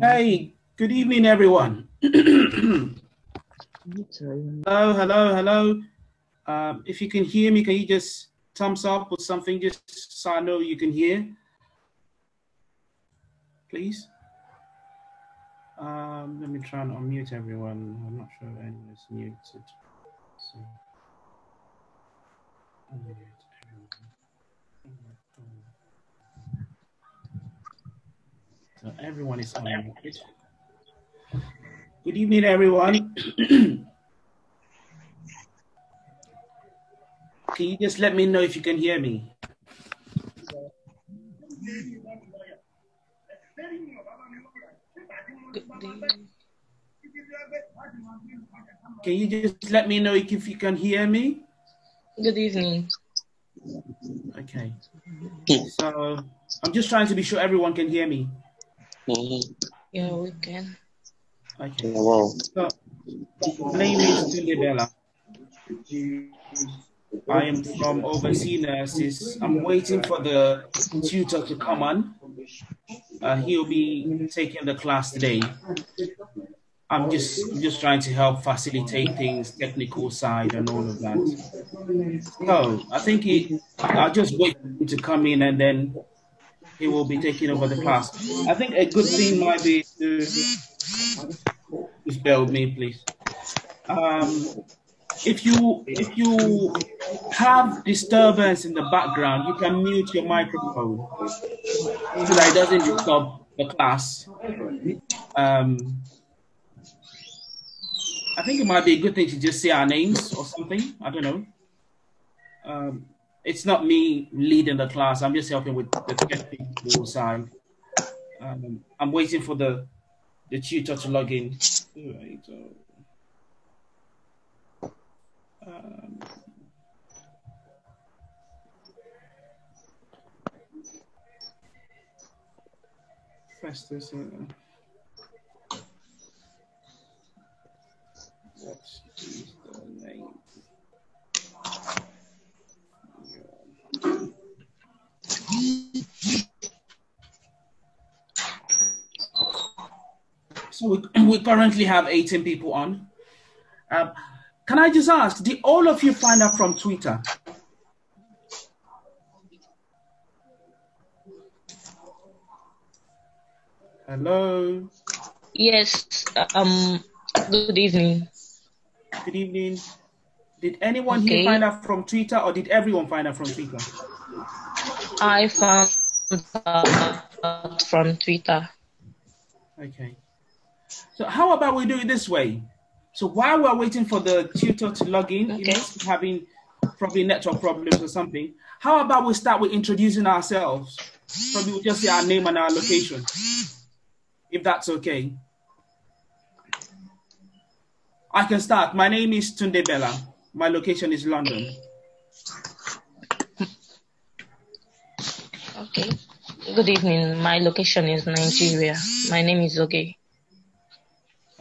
Hey, good evening, everyone. hello, hello, hello. Um, if you can hear me, can you just thumbs up or something, just so I know you can hear, please? Um, let me try and unmute everyone. I'm not sure if anyone is muted. So, unmute So everyone is unmuted. Good evening, everyone. can you just let me know if you can hear me? Can you just let me know if you can hear me? Good evening. Okay. So I'm just trying to be sure everyone can hear me. Yeah, we can. Okay. Wow. So my name is Tunde I am from Overseas Nurses. I'm waiting for the tutor to come on. Uh, he'll be taking the class today. I'm just just trying to help facilitate things, technical side and all of that. So I think he, I'll just wait for him to come in and then he will be taking over the class. I think a good thing might be to just bear with me, please. Um, if you if you have disturbance in the background, you can mute your microphone so that it doesn't disturb the class. Um, I think it might be a good thing to just say our names or something. I don't know. Um, it's not me leading the class. I'm just helping with the technical. Um, I'm waiting for the the tutor to log in. Right, so, um, Festus. Uh, the name? So we, we currently have 18 people on. Um, can I just ask, did all of you find out from Twitter? Hello. Yes. Um. Good evening. Good evening. Did anyone Okay. here find out from Twitter or did everyone find out from Twitter? I found out from Twitter. Okay. So how about we do it this way? So while we're waiting for the tutor to log in, he Okay. must be having probably network problems or something. How about we start with introducing ourselves? Probably we'll just say our name and our location, if that's okay. I can start. My name is Tunde Bella. My location is London. Okay. Good evening. My location is Nigeria. My name is Oge.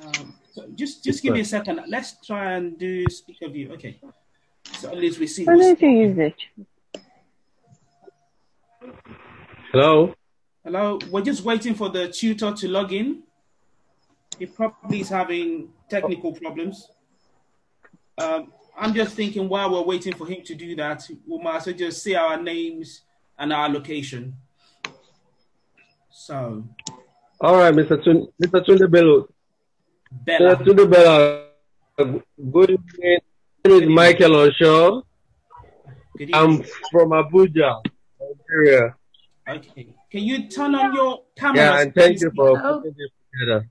Um, so just just give me a second. Let's try and do speaker view. Okay. So at least we see. Why who's- don't you use it? Hello. Hello, we're just waiting for the tutor to log in. He probably is having technical problems. Um, I'm just thinking while we're waiting for him to do that, we might as well just say our names and our location. So, All right, Mr. Tun, Mr. Tunde Bello. Bella. Mr. Tunde Bella. Good evening. My name is Michael Osho. Good I'm from Abuja, Nigeria. Okay. Can you turn on your camera? Yeah, and thank you for Hello. putting this together.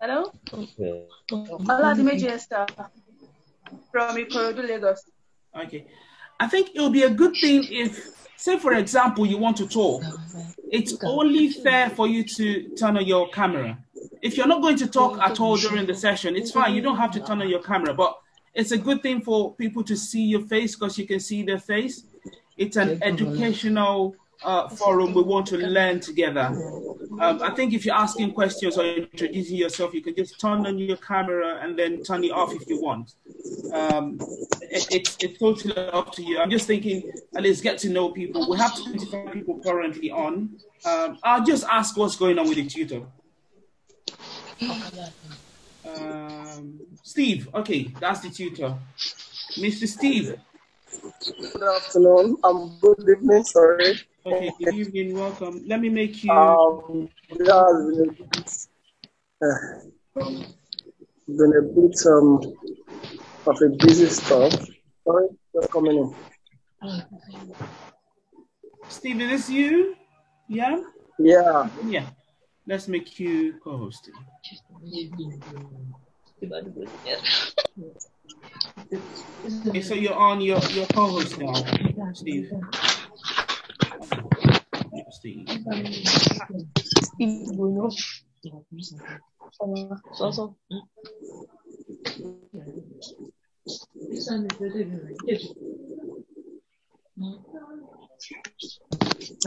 Hello, Yeah. Oladimeji Esther from Ikorodu, Lagos. Okay. I think it will be a good thing if, say, for example, you want to talk. It's only fair for you to turn on your camera. If you're not going to talk at all during the session, it's fine. You don't have to turn on your camera, but it's a good thing for people to see your face because you can see their face. It's an educational uh, forum. We want to learn together. Um, I think if you're asking questions or introducing yourself, you can just turn on your camera and then turn it off if you want. Um, it, it's, it's totally up to you. I'm just thinking, at least get to know people. We have 25 people currently on. Um, I'll just ask what's going on with the tutor. Um, Steve, okay, that's the tutor. Mr. Steve, Good afternoon. Um, good evening. Sorry. okay, good evening, welcome. Let me make you. Um, it has been a bit, uh, been a bit um of a busy stuff. Sorry, just coming in. Steve, is this you? Yeah? Yeah. Yeah. Let's make you co-host. Okay, so you're on your, your co-host now, Steve. Steve.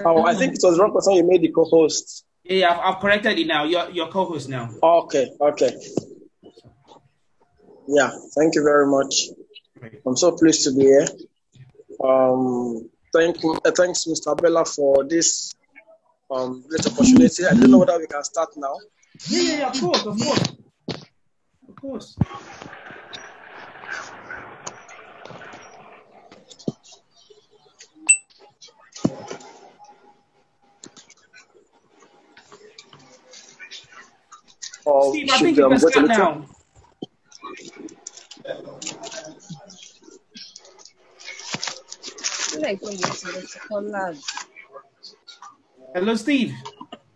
Oh, I think it was wrong person you made the co-host. Yeah, I've, I've corrected it now. You're your co-host now. Okay. Okay. Yeah. Thank you very much. I'm so pleased to be here. Um, thank uh, thanks, Mr. Bella, for this um great opportunity. I don't know whether we can start now. Yeah, yeah, yeah, of course, of course. Of course. Or Steve, I think you um, can start now. Hello, Steve.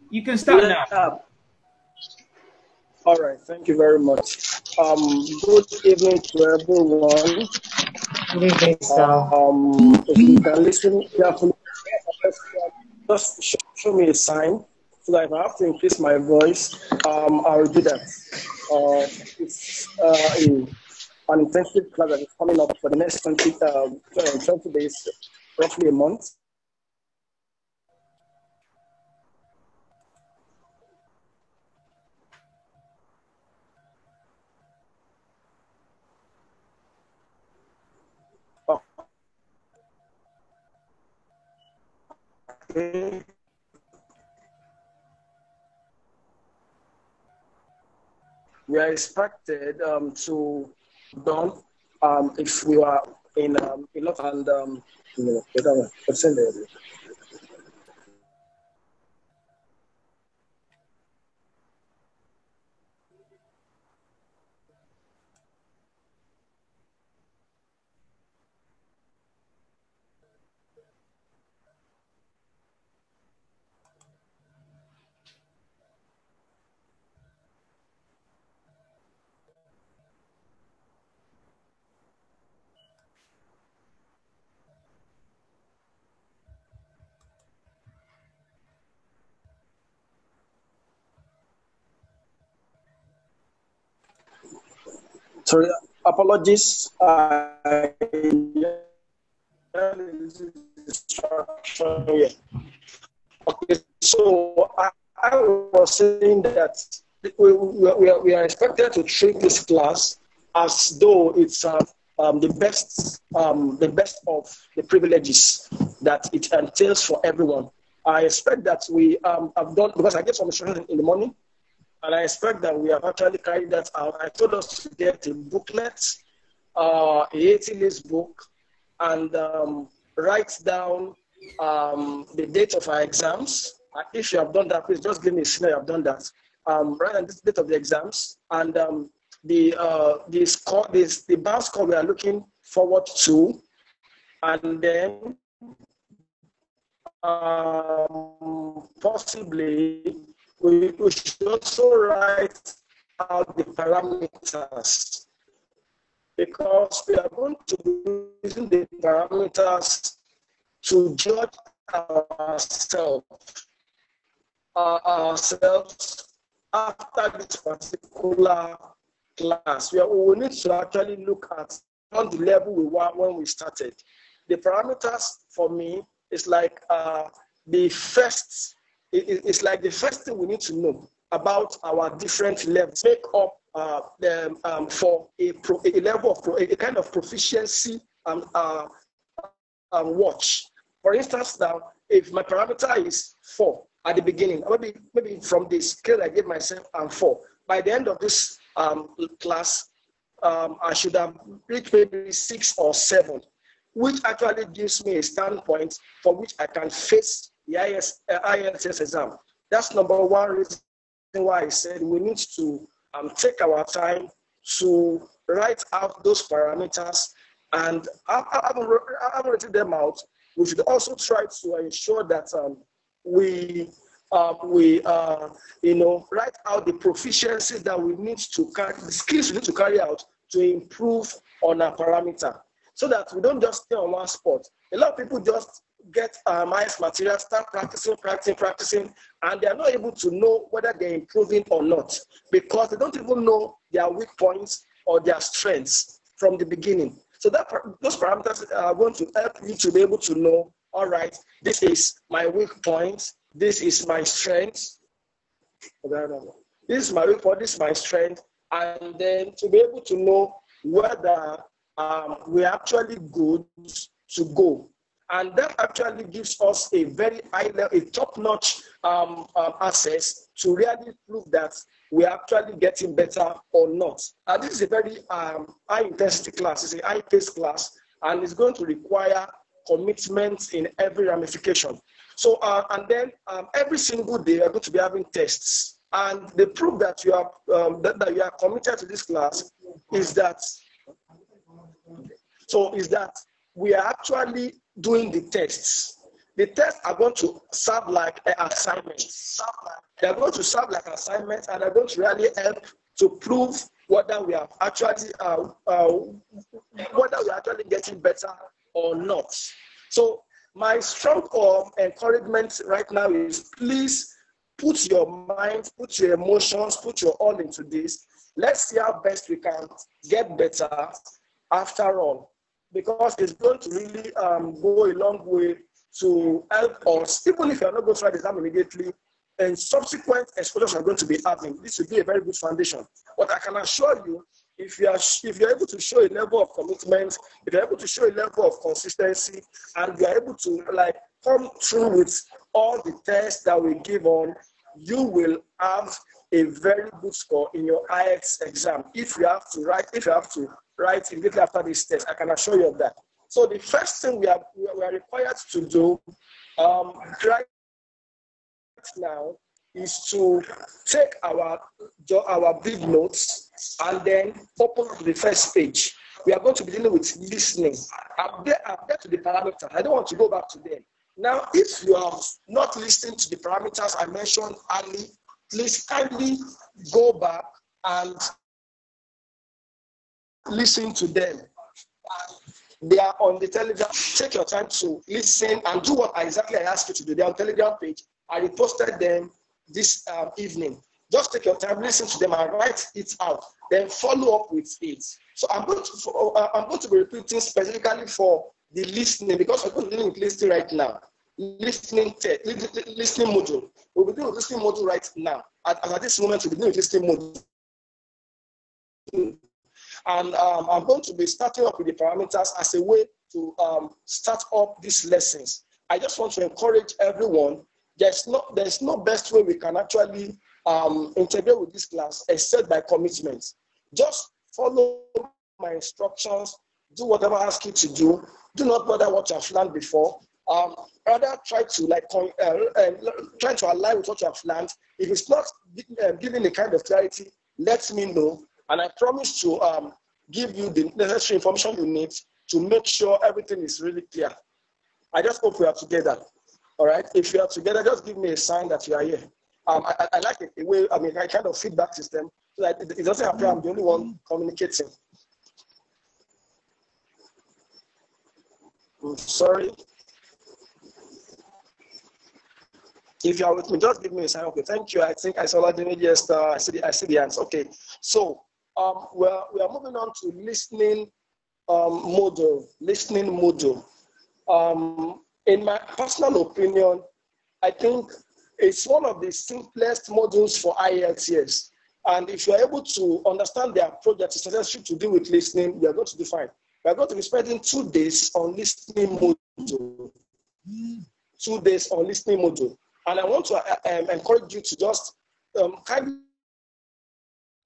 You can start now. Yeah. All right, thank you very much. Um, good evening to everyone. Good evening, sir. Um, if you can listen carefully, just show, show me a sign so that if I have to increase my voice, um, I will do that. Uh, it's uh, a, an intensive class that is coming up for the next 20, uh, 20 days, roughly a month. Okay. We are expected um, to done um, if we are in um, lot and um, you know, Sorry, apologies. Okay, so I, I was saying that we, we, are, we are expected to treat this class as though it's uh, um, the best um, the best of the privileges that it entails for everyone. I expect that we um, have done because I get some instructions in the morning and I expect that we have actually carried that out. I told us to get a booklet, uh, a 80 list book, and um, write down um, the date of our exams. If you have done that, please just give me a signal you have done that. Um, write down the date of the exams and um, the uh, the score, this the bar score we are looking forward to, and then um, possibly we, we should also write out the parameters because we are going to be using the parameters to judge ourselves, uh, ourselves after this particular class. We, are, we need to actually look at on the level we were when we started. The parameters for me is like uh, the first it's like the first thing we need to know about our different levels make up uh, the, um, for a, pro, a level of pro, a kind of proficiency um, uh, um, watch. For instance, now if my parameter is four at the beginning, maybe maybe from the scale I gave myself I'm four. by the end of this um, class, um, I should have reached maybe six or seven, which actually gives me a standpoint for which I can face the IS, uh, IELTS exam. That's number one reason why I said we need to um, take our time to write out those parameters and I, I, haven't, written them out. We should also try to ensure that um, we uh, we uh, you know write out the proficiency that we need to carry, the skills we need to carry out to improve on our parameter, so that we don't just stay on one spot. A lot of people just get um, IELTS material, start practicing, practicing, practicing, and they are not able to know whether they're improving or not because they don't even know their weak points or their strengths from the beginning. So that those parameters are going to help you to be able to know, all right, this is my weak point, this is my strength. This is my weak point, this is my strength, and then to be able to know whether um, we're actually good to go. And that actually gives us a very high level, a top-notch um, um, access to really prove that we're actually getting better or not. And this is a very um, high intensity class, it's a high pace class, and it's going to require commitment in every ramification. So, uh, and then um, every single day, we're going to be having tests. And the proof that you are um, that, that you are committed to this class is that so is that we are actually doing the tests. The tests are going to serve like an assignment. They're going to serve like assignments and they're going to really help to prove whether we are actually uh, uh, whether we are actually getting better or not. So my strong um, encouragement right now is please put your mind, put your emotions, put your all into this. Let's see how best we can get better after all, because it's going to really um, go a long way to help us, even if you're not going to write the exam immediately, and subsequent exposures are going to be having. This will be a very good foundation. But I can assure you, if you are if you're able to show a level of commitment, if you're able to show a level of consistency, and you're able to like come through with all the tests that we give on, you will have a very good score in your IELTS exam. If you have to write, if you have to write immediately after this test, I can assure you of that. So the first thing we are, we are required to do um, right now is to take our, our big notes and then open the first page. We are going to be dealing with listening. I'm there, there to the parameters. I don't want to go back to them. Now, if you are not listening to the parameters I mentioned early, please kindly go back and listen to them. They are on the Telegram. Take your time to listen and do what exactly I asked you to do. They're on Telegram page. I reposted them this um, evening. Just take your time, listen to them, and write it out. Then follow up with it. So I'm going to uh, I'm going to be repeating specifically for the listening because we're going to be with listening right now. Listening te- listening module. We'll be doing listening module right now. At, at this moment, we'll be doing listening module. And um, I'm going to be starting up with the parameters as a way to um, start up these lessons. I just want to encourage everyone. There's no, there's no best way we can actually um, integrate with this class except by commitment. Just follow my instructions, do whatever I ask you to do. Do not bother what you have learned before. Um, rather try to like uh, uh, try to align with what you have learned. If it's not uh, giving a kind of clarity, let me know and I promise to um, give you the necessary information you need to make sure everything is really clear. I just hope we are together. All right. If you are together, just give me a sign that you are here. Um, I, I like it way, I mean, I kind of feedback system that it, it doesn't appear I'm the only one communicating. I'm sorry. If you are with me, just give me a sign. Okay, thank you. I think I saw that image. Yes, uh, I see the I see the answer. Okay, so um, we're, we are moving on to listening um, model, listening model. Um, in my personal opinion, I think it's one of the simplest modules for IELTS. And if you're able to understand the approach that is necessary to deal with listening, you're going to do fine. We're going to be spending two days on listening module. Two days on listening module. And I want to uh, um, encourage you to just um, kindly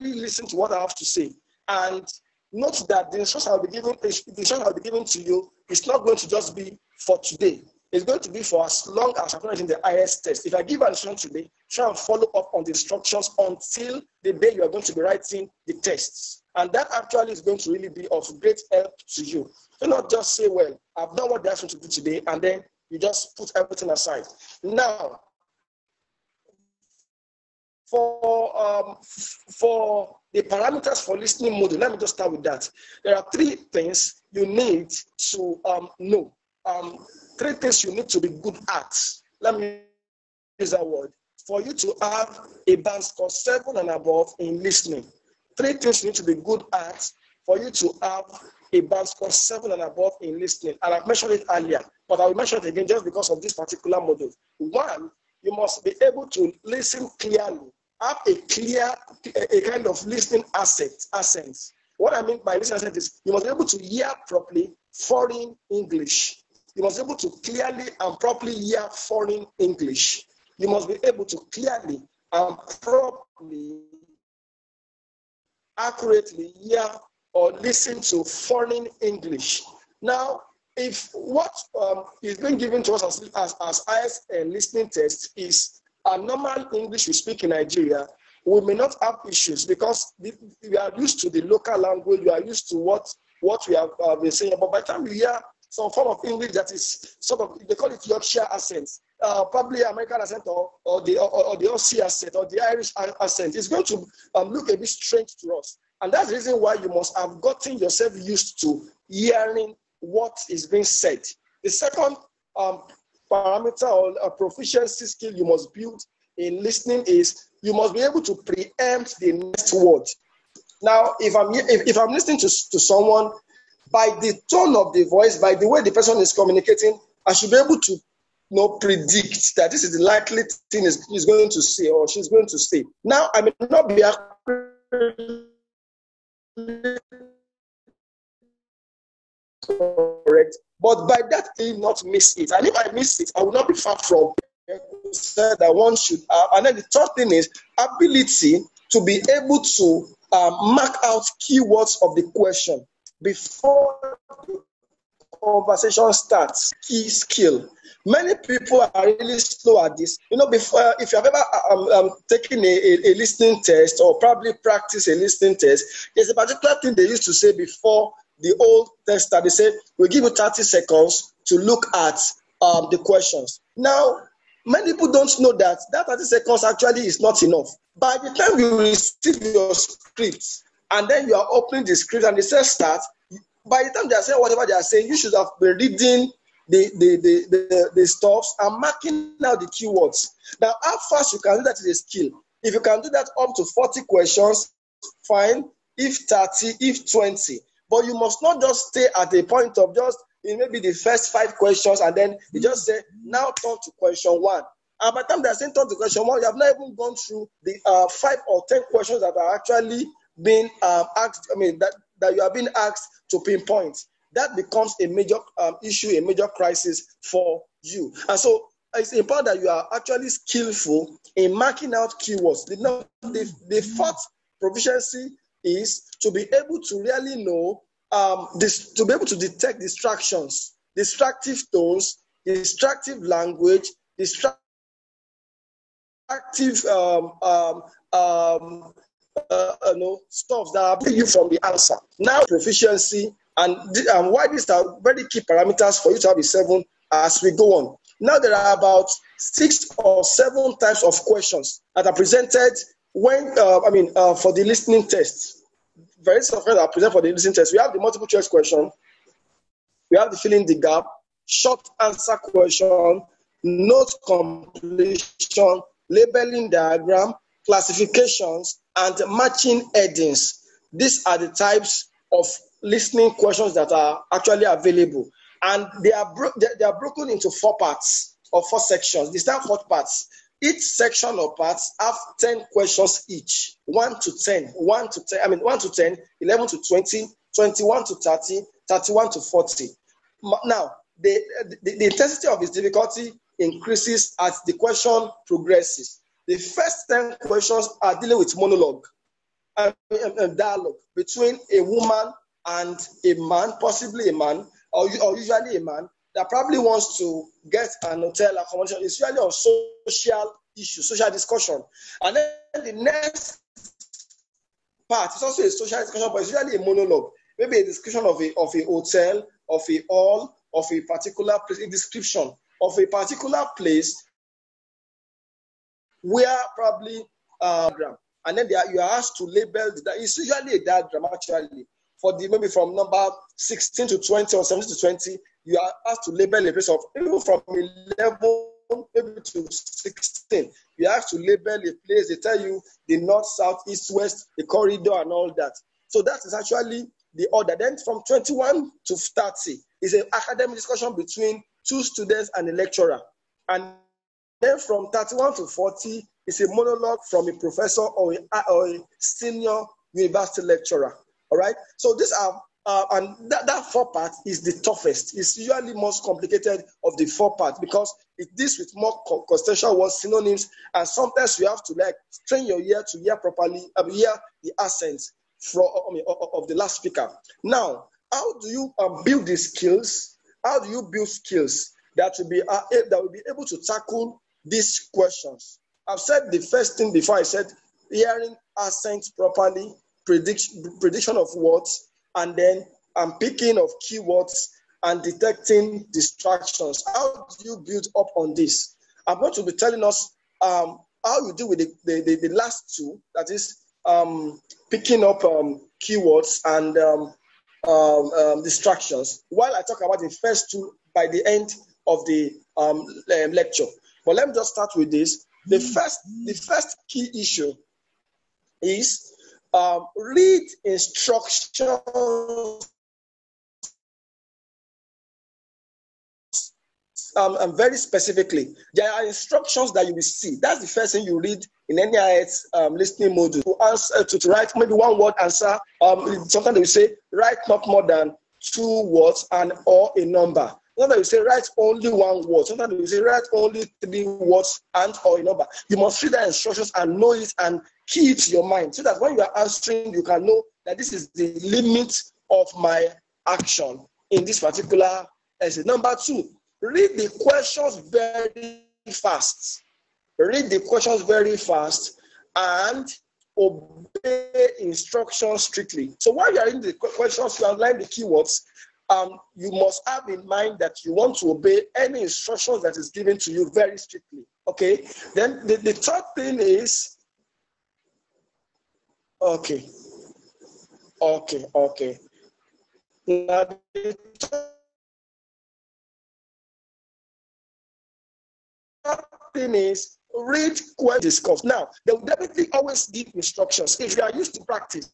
listen to what I have to say. And note that the instruction I'll be giving, the instruction I'll be giving to you is not going to just be for today. It's going to be for as long as I'm in the IS test. If I give an instruction today, try and follow up on the instructions until the day you are going to be writing the tests. And that actually is going to really be of great help to you. Do not just say, well, I've done what they asked me to do today, and then you just put everything aside. Now, for um, for the parameters for listening module, let me just start with that. There are three things you need to um, know. Um, three things you need to be good at. Let me use that word. For you to have a band score seven and above in listening, three things you need to be good at for you to have a band score seven and above in listening. And I've mentioned it earlier, but I will mention it again just because of this particular model. One, you must be able to listen clearly, have a clear, a kind of listening asset, assent. What I mean by listening asset is you must be able to hear properly foreign English. You must be able to clearly and properly hear foreign English. You must be able to clearly and properly, accurately hear or listen to foreign English. Now, if what um, is being given to us as, as, as IS and listening test is a normal English we speak in Nigeria, we may not have issues because we are used to the local language, we are used to what, what we have uh, been saying. But by the time we hear some form of English that is sort of, they call it Yorkshire accent, uh, probably American accent or, or, the, or, or the Aussie accent or the Irish accent. It's going to um, look a bit strange to us. And that's the reason why you must have gotten yourself used to hearing what is being said. The second um, parameter or a proficiency skill you must build in listening is you must be able to preempt the next word. Now, if I'm if, if I'm listening to, to someone, by the tone of the voice, by the way the person is communicating, I should be able to you know, predict that this is the likely thing is, is going to say or she's going to say. Now, I may not be correct, but by that I not miss it. And if I miss it, I will not be far from that one should have. And then the third thing is ability to be able to um, mark out keywords of the question before the conversation starts. Key skill. Many people are really slow at this. You know, before if you have ever um, um, taken a, a, a, listening test or probably practice a listening test, there's a particular thing they used to say before the old tester. They say we give you 30 seconds to look at um, the questions. Now, many people don't know that that 30 seconds actually is not enough. By the time you receive your script and then you are opening the script and they say start, by the time they are saying whatever they are saying, you should have been reading the, the, the, the, the stuffs and marking out the keywords. Now, how fast you can do that is a skill. If you can do that up to 40 questions, fine. If 30, if 20. But you must not just stay at the point of just maybe the first five questions and then you just say, now turn to question one. And by the time they're saying turn to question one, you have not even gone through the uh, five or 10 questions that are actually being um, asked, I mean, that, that you have been asked to pinpoint that becomes a major um, issue, a major crisis for you. And so it's important that you are actually skillful in marking out keywords. The, the, the fourth proficiency is to be able to really know, um, this, to be able to detect distractions, distractive tones, distractive language, distractive um, um, um, uh, you know, stuff that are you from the answer. Now, proficiency and, and why these are very key parameters for you to have a seven as we go on. Now there are about six or seven types of questions that are presented when, uh, I mean, uh, for the listening test. Often that are presented for the listening test. We have the multiple choice question, we have the filling the gap, short answer question, note completion, labeling diagram, classifications, and matching headings. These are the types of listening questions that are actually available. And they are, bro- they are broken into four parts or four sections. These are four parts. Each section or parts have 10 questions each 1 to 10, 1 to 10, I mean, 1 to 10, 11 to 20, 21 to 30, 31 to 40. Now, the, the, the intensity of its difficulty increases as the question progresses. The first 10 questions are dealing with monologue and, um, um, dialogue between a woman and a man, possibly a man, or, or usually a man, that probably wants to get an hotel accommodation. It's usually on social issues, social discussion. And then the next part is also a social discussion, but it's usually a monologue. Maybe a description of a, of a hotel, of a hall, of a particular place, a description of a particular place where probably uh, and then are, you are asked to label the, it's usually a diagram actually for the maybe from number 16 to 20 or 17 to 20 you are asked to label a place of even from 11 maybe to 16 you have to label a place they tell you the north south east west the corridor and all that so that is actually the order then from 21 to 30 is an academic discussion between two students and a lecturer and then from 31 to 40 is a monologue from a professor or a, or a senior university lecturer. All right. So these are uh, and that, that four part is the toughest. It's usually most complicated of the four part because it deals with more contextual words, synonyms, and sometimes you have to like train your ear to hear properly, uh, hear the accents from I mean, of the last speaker. Now, how do you um, build the skills? How do you build skills that will be uh, that will be able to tackle these questions. I've said the first thing before I said hearing accents properly, prediction, prediction of words, and then I'm picking of keywords and detecting distractions. How do you build up on this? I'm going to be telling us um, how you deal with the, the, the, the last two, that is um, picking up um, keywords and um, um, um, distractions, while I talk about the first two by the end of the lecture. But let me just start with this. The first, the first key issue is um, read instructions um, and very specifically, there are instructions that you will see. That's the first thing you read in any IELTS um, listening module. To answer to, to write maybe one word answer. Um, sometimes they will say write not more than two words and or a number. Sometimes you say write only one word. Sometimes you say write only three words and or a number. You must read the instructions and know it and key it to your mind so that when you are answering, you can know that this is the limit of my action in this particular essay. Number two, read the questions very fast. Read the questions very fast and obey instructions strictly. So while you are in the questions, you outline the keywords um, you must have in mind that you want to obey any instructions that is given to you very strictly. Okay. Then the, the third thing is okay. Okay, okay. Now, the third thing is read, quite discuss. Now, they will definitely always give instructions. If you are used to practice,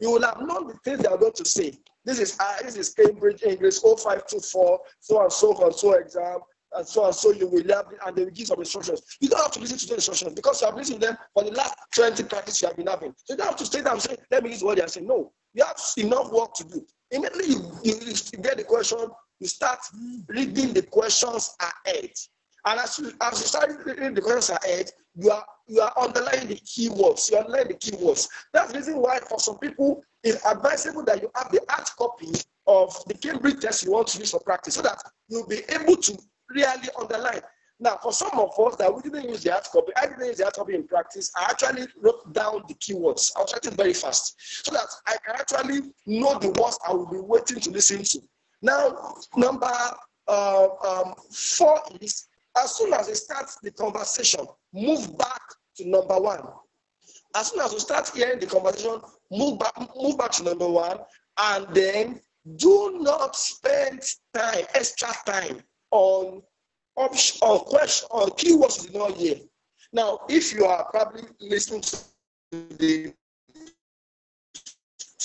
you will have known the things they are going to say. This is this is Cambridge English 0524, so and so and so exam, and so and so you will have, and they will give some instructions. You don't have to listen to the instructions because you have listened to them for the last 20 practice you have been having. So you don't have to stay down and say, let me use what they are saying. No, you have enough work to do. Immediately you, you, you get the question, you start reading the questions ahead. And as you, as you start reading the questions ahead, you are you are underlining the keywords. You underline the keywords. That's the reason why for some people it's advisable that you have the hard copy of the Cambridge test you want to use for practice so that you'll be able to really underline. Now, for some of us that we didn't use the hard copy, I didn't use the hard copy in practice. I actually wrote down the keywords. I was writing very fast so that I can actually know the words I will be waiting to listen to. Now, number uh, um, four is as soon as we start the conversation, move back to number one. As soon as we start hearing the conversation, move back, move back to number one, and then do not spend time, extra time on option on question on keywords you did not hear. Now, if you are probably listening to the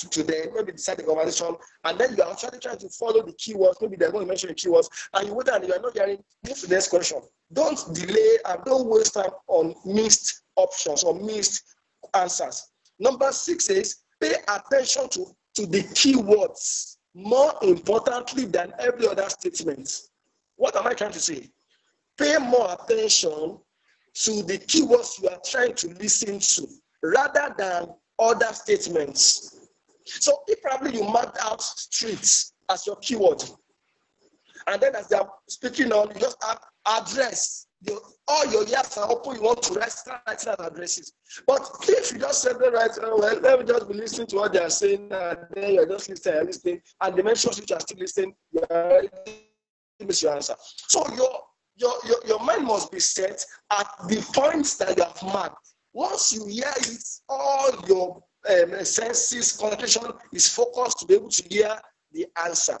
to them, maybe decide the conversation, and then you are actually trying to follow the keywords. Maybe they're going to mention the keywords, and you wait and you are not hearing. Move to the next question. Don't delay and don't waste time on missed options or missed answers. Number six is pay attention to, to the keywords more importantly than every other statement. What am I trying to say? Pay more attention to the keywords you are trying to listen to rather than other statements. So if probably you marked out streets as your keyword, and then as they are speaking on, you just add address. All your yes are open, you want to write, writing addresses. But if you just said the right, uh, well, let me just be listening to what they are saying, and then you're just listening, you're listening, and the mentions which are still listening, you're miss your answer. So your, your, your, your mind must be set at the points that you have marked. Once you hear it, all your um, senses, concentration is focused to be able to hear the answer.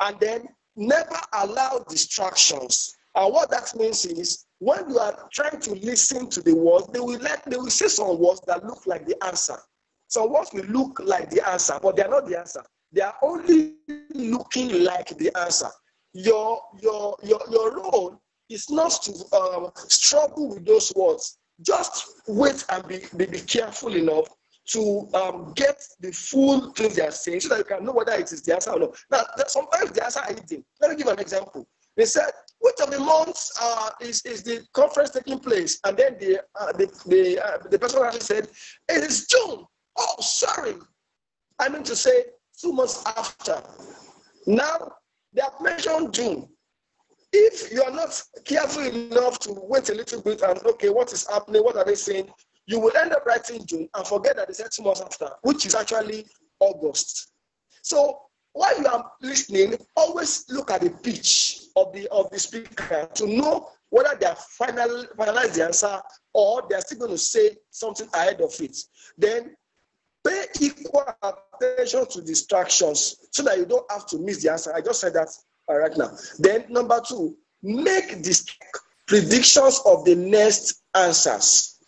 And then never allow distractions. And what that means is when you are trying to listen to the words, they will let they will say some words that look like the answer. Some words will look like the answer, but they are not the answer. They are only looking like the answer. Your your your your role is not to um, struggle with those words. Just wait and be, be, be careful enough to um, get the full things they are saying so that you can know whether it is the answer or not. Now, sometimes the answer are hidden. Let me give an example. They said, which of the months uh, is, is the conference taking place? And then the, uh, the, the, uh, the person actually said, it is June. Oh, sorry. I mean to say two months after. Now, they have mentioned June. If you are not careful enough to wait a little bit and, okay, what is happening? What are they saying? You will end up writing June and forget that it's two months after, which is actually August. So while you are listening, always look at the pitch of the of the speaker to know whether they are final finalize the answer or they are still going to say something ahead of it. Then pay equal attention to distractions so that you don't have to miss the answer. I just said that right now. Then number two, make the predictions of the next answers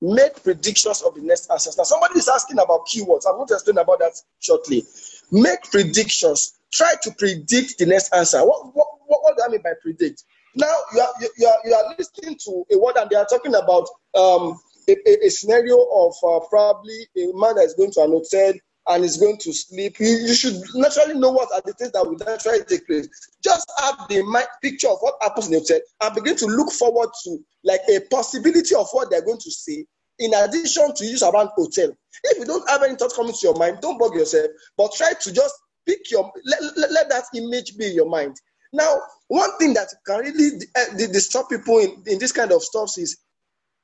make predictions of the next answers. Now, somebody is asking about keywords. I'm going to explain about that shortly. Make predictions. Try to predict the next answer. What, what, what, what do I mean by predict? Now, you are, you, are, you are listening to a word and they are talking about um, a, a, a, scenario of uh, probably a man that is going to an hotel and is going to sleep. You, you should naturally know what are the things that will naturally take place. Just have the mind, picture of what happens in the hotel and begin to look forward to like a possibility of what they're going to say in addition to use around hotel. If you don't have any thoughts coming to your mind, don't bug yourself, but try to just pick your, let, let, let that image be in your mind. Now, one thing that can really uh, disturb people in, in this kind of stuff is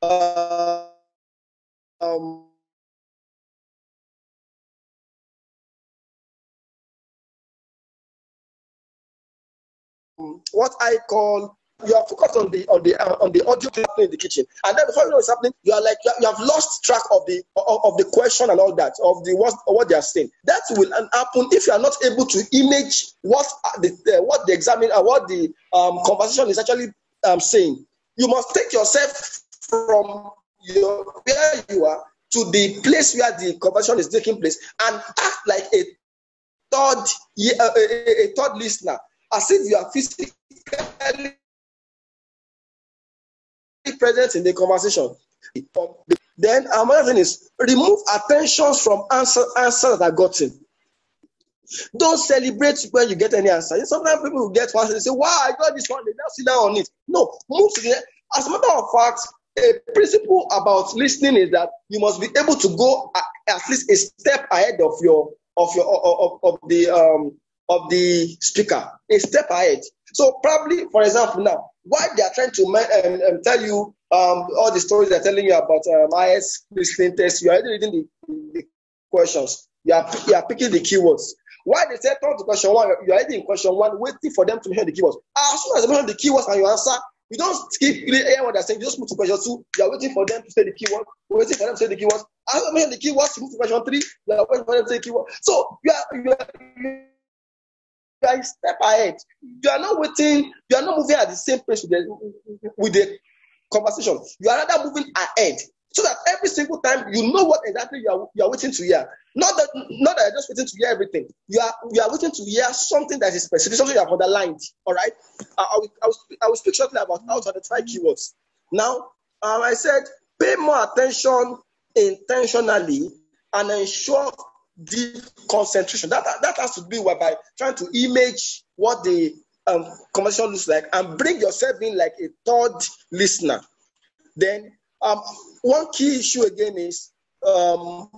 uh, um, what I call you are focused on the on the uh, on the audio happening in the kitchen, and then before you know what's happening, you are like you, you have lost track of the of, of, the question and all that of the what what they are saying. That will happen if you are not able to image what the uh, what the examiner uh, what the um, conversation is actually um, saying. You must take yourself from your where you are to the place where the conversation is taking place and act like a third uh, a, a third listener as if you are physically present in the conversation. Then another thing is remove attention from answer answers that are gotten. Don't celebrate when you get any answer. Sometimes people will get one and say, Wow, I got this one, they now sit down on it. No, move to the as a matter of fact, a principle about listening is that you must be able to go at least a step ahead of your of your of, of the um of the speaker, a step ahead. So probably, for example, now, why they are trying to um, um, tell you um, all the stories they're telling you about um, IS listening test, you are already reading the, the, questions. You are, you are picking the keywords. Why they say turn to question one, you are already in question one, waiting for them to hear the keywords. As soon as they hear the keywords and you answer, you don't skip hear what they're saying, you just move to question two. You are waiting for them to say the keyword, waiting for them to say the keywords. As soon as the keywords, you move to question three, you are waiting for them to say the keyword. So you are, you are, are a step ahead. You are not waiting, you are not moving at the same pace with the, with the conversation. You are rather moving ahead. So that every single time you know what exactly you are, you are waiting to hear. Not that not that you're just waiting to hear everything. You are you are waiting to hear something that is specific, something you have underlined. All right. I, I, will, I, will, I will speak shortly about how to identify keywords. Now, um, I said pay more attention intentionally and ensure deep concentration. That, that has to be by trying to image what the um, conversation looks like and bring yourself in like a third listener. Then, um, one key issue again is um,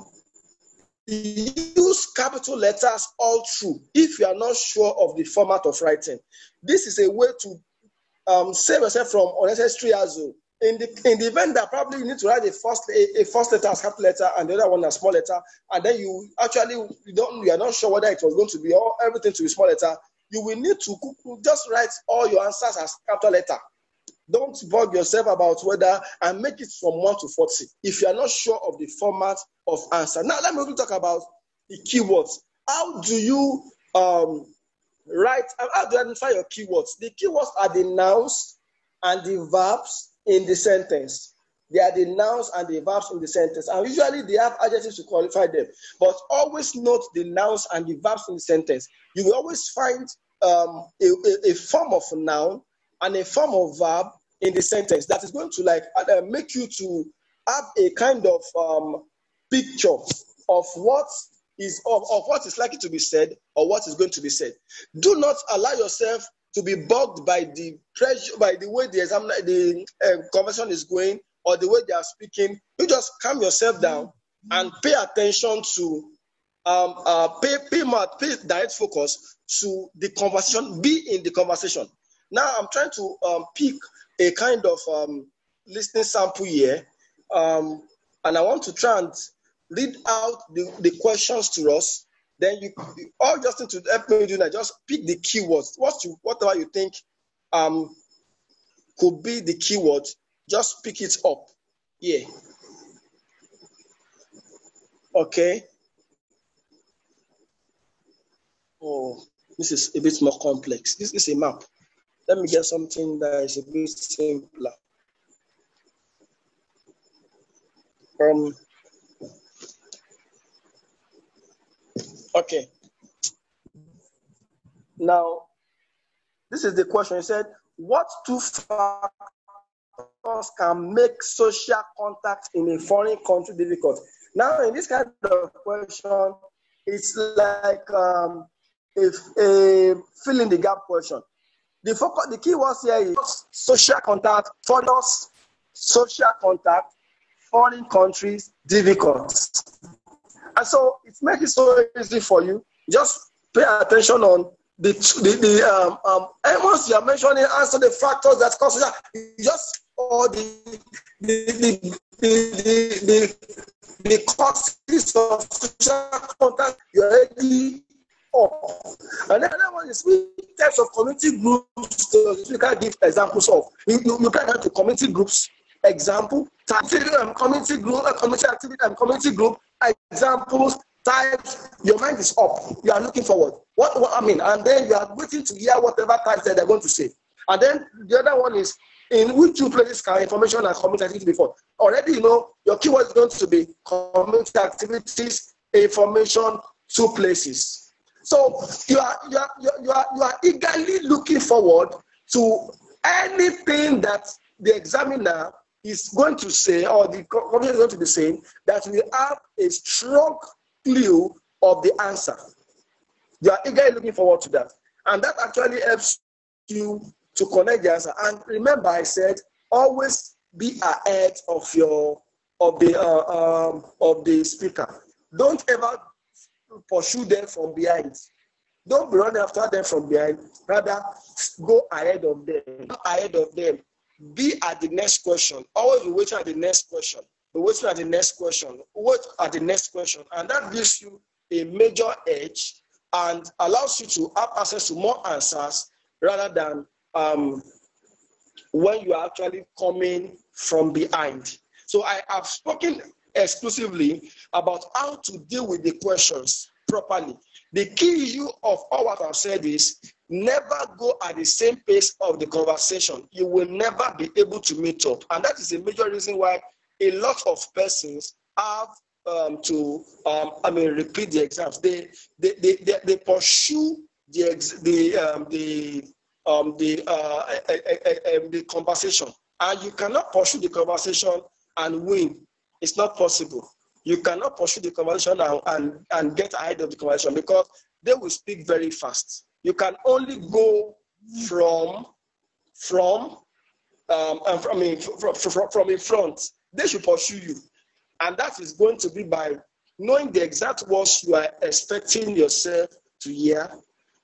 use capital letters all through if you are not sure of the format of writing. This is a way to um, save yourself from unnecessary hassle. In the in the event that probably you need to write a first a, a first letter as capital letter and the other one as small letter, and then you actually you don't you are not sure whether it was going to be all everything to be small letter, you will need to just write all your answers as capital letter. Don't bug yourself about whether and make it from 1 to 40 if you are not sure of the format of answer. Now, let me talk about the keywords. How do you um, write, how do you identify your keywords? The keywords are the nouns and the verbs in the sentence. They are the nouns and the verbs in the sentence. And usually they have adjectives to qualify them. But always note the nouns and the verbs in the sentence. You will always find um, a, a, a form of noun and a form of verb in the sentence that is going to like uh, make you to have a kind of um, picture of what is of, of what is likely to be said or what is going to be said. Do not allow yourself to be bugged by the pressure, by the way the exam, the uh, conversation is going, or the way they are speaking. You just calm yourself down and pay attention to um, uh, pay pay more pay direct focus to the conversation. Be in the conversation. Now I'm trying to um, pick a kind of um, listening sample here, um, and I want to try and read out the, the questions to us. Then you, all just need to help me do that. Just pick the keywords. What you, whatever you think um, could be the keyword, just pick it up. Yeah. Okay. Oh, this is a bit more complex. This is a map. Let me get something that is a bit simpler. Um, okay. Now, this is the question. It said, what two factors can make social contact in a foreign country difficult? Now, in this kind of question, it's like um, a, a fill in the gap question. The focus, the key words here is social contact, foreign social contact, foreign countries, difficult. And so it makes it so easy for you. Just pay attention on the the, the um, um and once you are mentioning answer the factors that cause that. just or the the the the, the, the causes of social contact you already up. And the other one is which types of community groups you can give examples of. You, you, can have the community groups example, um, community group, uh, community activity and community group examples, types. Your mind is up. You are looking forward. What, what I mean, and then you are waiting to hear whatever types that they're going to say. And then the other one is in which two places can information and community activity before? Already, you know, your keyword is going to be community activities, information, two places. So you are, you are, you are, you are eagerly looking forward to anything that the examiner is going to say, or the commission is going to be saying, that we have a strong clue of the answer. You are eagerly looking forward to that. And that actually helps you to connect the answer. And remember, I said, always be ahead of your of the uh, um, of the speaker. Don't ever pursue them from behind. Don't be running after them from behind. Rather, go ahead of them. Go ahead of them. Be at the next question. Always be waiting at the next question. Be waiting at the next question. Wait at the next question. And that gives you a major edge and allows you to have access to more answers rather than um, when you are actually coming from behind. So I have spoken exclusively about how to deal with the questions properly. The key issue of all what I've said is never go at the same pace of the conversation. You will never be able to meet up. And that is a major reason why a lot of persons have um, to, um, I mean, repeat the exams. They, they, they, they, they pursue the, ex- the, um, the, um, the, uh, the conversation. And you cannot pursue the conversation and win. It's not possible you cannot pursue the conversation and, and, and get ahead of the conversation because they will speak very fast. You can only go from from um, and from, I mean, from, from, from in front. They should pursue you. And that is going to be by knowing the exact words you are expecting yourself to hear,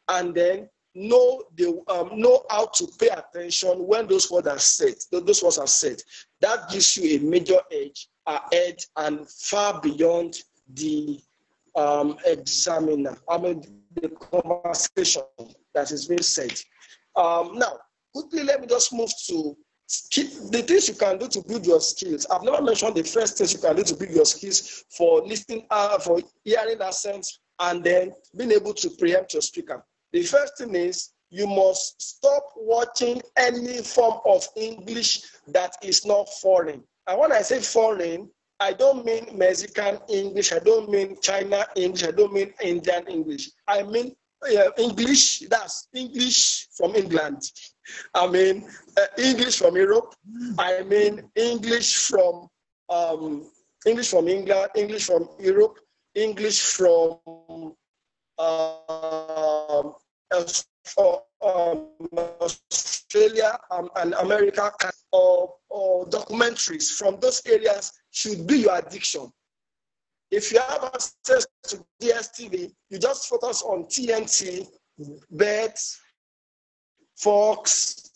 and then know the um, know how to pay attention when those words are said. Those words are said. That gives you a major edge ahead and far beyond the um, examiner. I mean the conversation that is being said. Um, now, quickly, let me just move to the things you can do to build your skills. I've never mentioned the first things you can do to build your skills for listening, uh, for hearing accents, and then being able to preempt your speaker. The first thing is you must stop watching any form of English that is not foreign. And when I say foreign, I don't mean Mexican English, I don't mean China English, I don't mean Indian English. I mean uh, English, that's English from England. I mean uh, English from Europe. I mean English from um, English from England, English from Europe, English from um, um, Australia um, and America, or, or documentaries from those areas should be your addiction. If you have access to DSTV, you just focus on TNT, BET, Fox,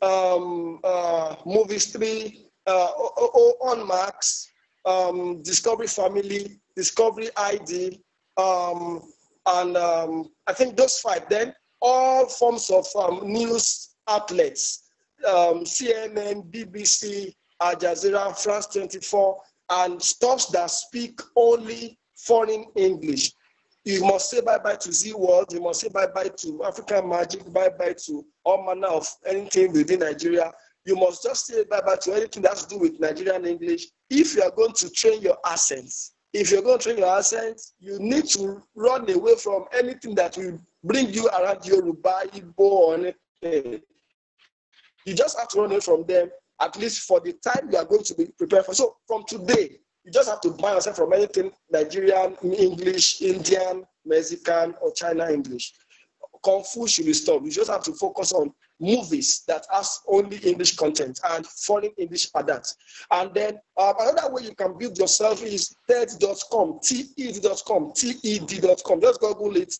um, uh, Movies 3, uh, on Max, um, Discovery Family, Discovery ID, um, and um, I think those five. Then all forms of um, news outlets, um, CNN, BBC, Al Jazeera, France 24, and stuffs that speak only foreign English. You must say bye bye to Zee World, you must say bye bye to African Magic, bye bye to all manner of anything within Nigeria. You must just say bye bye to anything that's to do with Nigerian English if you are going to train your accents. If you're going to train your accent, you need to run away from anything that will bring you around Yoruba, Igbo, or anything. You just have to run away from them at least for the time you are going to be prepared for. So from today, you just have to buy yourself from anything Nigerian, English, Indian, Mexican, or China English. Kung Fu should be stopped. You just have to focus on movies that has only English content and foreign English adults. And then um, another way you can build yourself is TED.com, TED.com, TED.com. Just Google it,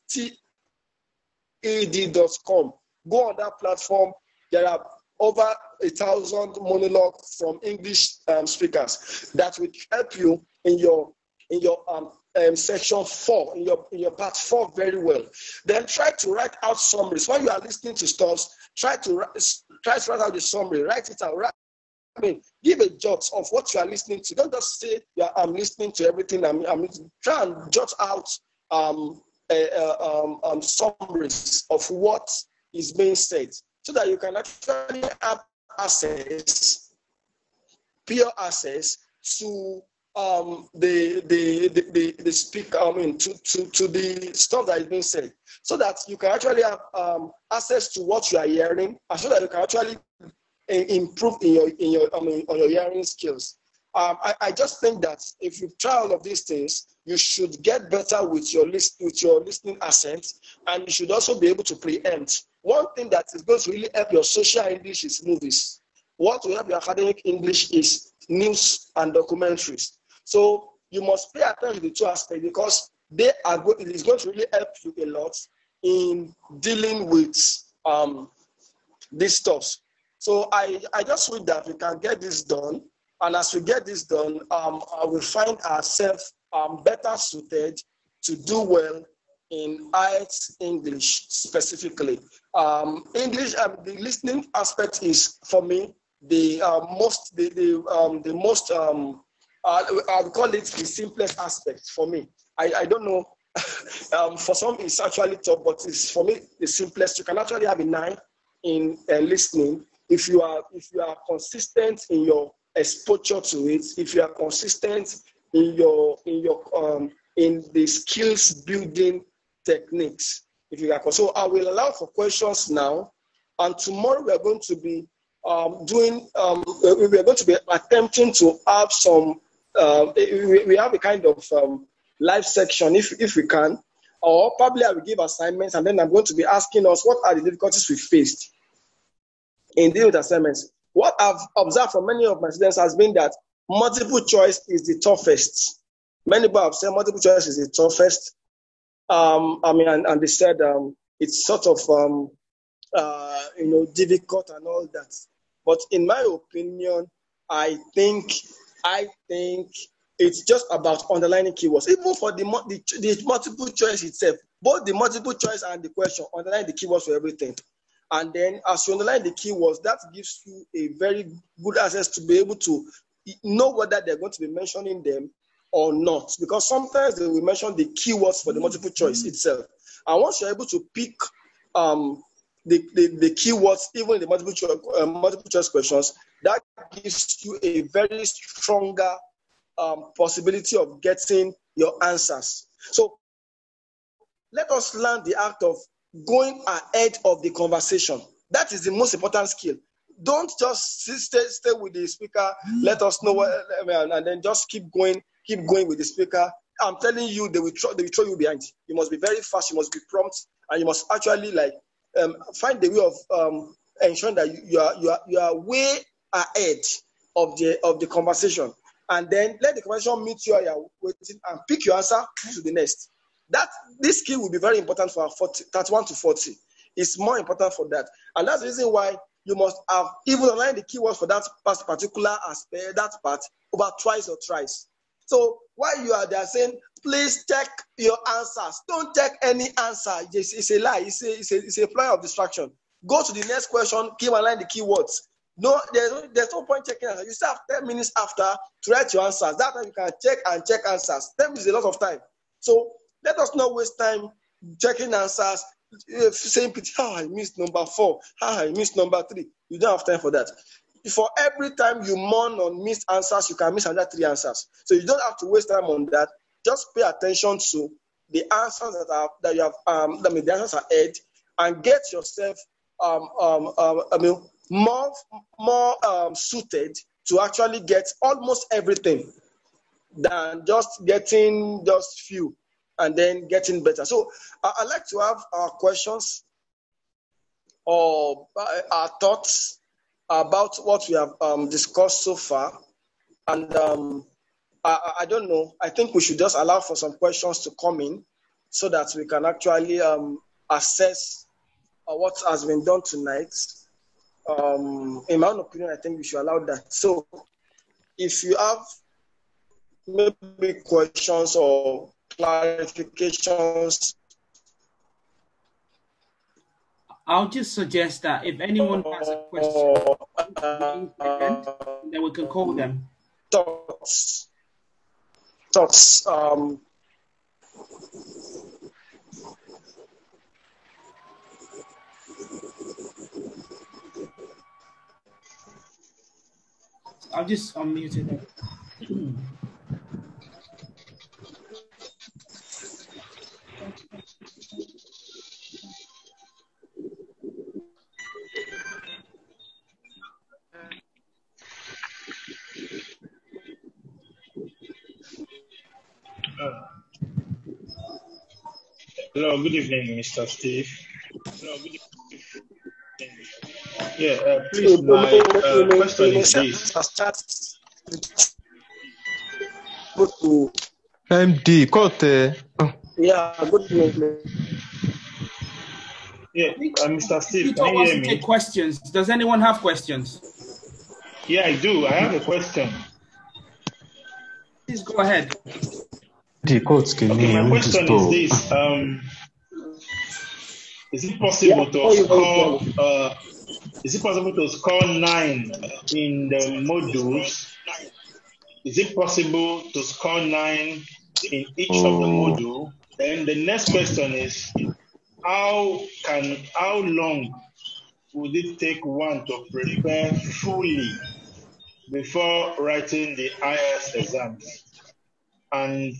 TED.com. Go on that platform. There are over a thousand monologues from English um, speakers that will help you in your in your um, um, section four in your in your part four very well. Then try to write out summaries when you are listening to stuff. Try to try to write out the summary. Write it out. Write, I mean, give a jot of what you are listening to. Don't just say, yeah, I'm listening to everything. I'm, I'm try and jot out um, a, a, um, um, summaries of what is being said so that you can actually have access, pure access to um, the, the, the, the, the speaker, I mean, to, to, to the stuff that is being said, so that you can actually have um, access to what you are hearing, and so that you can actually eh, improve in your, in your, I mean, on your hearing skills. Um, I, I just think that if you try all of these things, you should get better with your list, with your listening accent, and you should also be able to preempt one thing that is going to really help your social English is movies. What will help your academic English is news and documentaries. So you must pay attention to the two aspects because they are go- it is going to really help you a lot in dealing with um, these stuff. So I, I just hope that we can get this done. And as we get this done, um, I will find ourselves um, better suited to do well in IELTS English specifically. Um, English, um, the listening aspect is for me the uh, most, the, the, um, the most, um, uh, I would call it the simplest aspect for me. I, I don't know, um, for some it's actually tough, but it's for me the simplest. You can actually have a nine in uh, listening if you are if you are consistent in your exposure to it. If you are consistent in your in your um, in the skills building techniques. If you can. So I will allow for questions now. And tomorrow we are going to be um, doing, um, we are going to be attempting to have some, uh, we, have a kind of um, live section if, if we can. Or probably I will give assignments and then I'm going to be asking us what are the difficulties we faced in dealing with assignments. What I've observed from many of my students has been that multiple choice is the toughest many people have said multiple choice is the toughest. Um, I mean, and, and they said um, it's sort of um, uh, you know difficult and all that. But in my opinion, I think I think it's just about underlining keywords. Even for the, the, the multiple choice itself, both the multiple choice and the question, underline the keywords for everything. And then as you underline the keywords, that gives you a very good access to be able to know whether they're going to be mentioning them or not. Because sometimes they will mention the keywords for the multiple choice itself. And once you're able to pick um, the, the, the keywords, even in the multiple choice, uh, multiple choice questions, that gives you a very stronger um, possibility of getting your answers. So let us learn the act of going ahead of the conversation. That is the most important skill. Don't just stay, stay with the speaker, let us know what, and then just keep going, keep going with the speaker. I'm telling you, they will throw, they will throw you behind. You must be very fast, you must be prompt, and you must actually like um, find the way of um, ensuring that you, are, you, are, you are way ahead of the of the conversation. And then let the conversation meet you are waiting and pick your answer to the next. That this skill will be very important for 40, 31 to 40. It's more important for that. And that's the reason why you must have even online the keywords for that particular aspect, that part, over twice or thrice. So while you are there saying, please check your answers. Don't check any answer. It's, it's a lie. It's a, it's, a, it's a plan of distraction. Go to the next question, keep online the keywords. No, there's no, there's no point checking answers. You still have 10 minutes after to write your answers. That time you can check and check answers. 10 minutes is a lot of time. So let us not waste time checking answers, eh, saying, how I missed number four, how I missed number three. You don't have time for that. For every time you mourn on missed answers, you can miss another three answers. So you don't have to waste time on that. Just pay attention to the answers that are that you have um I mean the answers are ahead and get yourself um um, um I mean more more um, suited to actually get almost everything than just getting just few and then getting better. So uh, I'd like to have our questions or uh, our thoughts about what we have um, discussed so far. And um, I, I, don't know, I think we should just allow for some questions to come in so that we can actually um, assess uh, what has been done tonight. Um, in my own opinion, I think we should allow that. So if you have maybe questions or clarifications. I'll just suggest that if anyone has a question, then we can call them. Thoughts. Thoughts. Um, I'll just unmute it. good evening, Mr. Steve. Hello, good evening. Yeah, uh, please, my uh, question is this. MD, Kote. Yeah, good evening. Yeah, uh, Mr. Steve, You can told you us hear me? questions. Does anyone have questions? Yeah, I do. I have a question. Please go ahead. The court can Okay, my question is this. Um, is it possible to score? Uh, is it possible to score nine in the modules? Is it possible to score nine in each of the Oh. module? Then the next question is, how can how long would it take one to prepare fully before writing the IS exams? And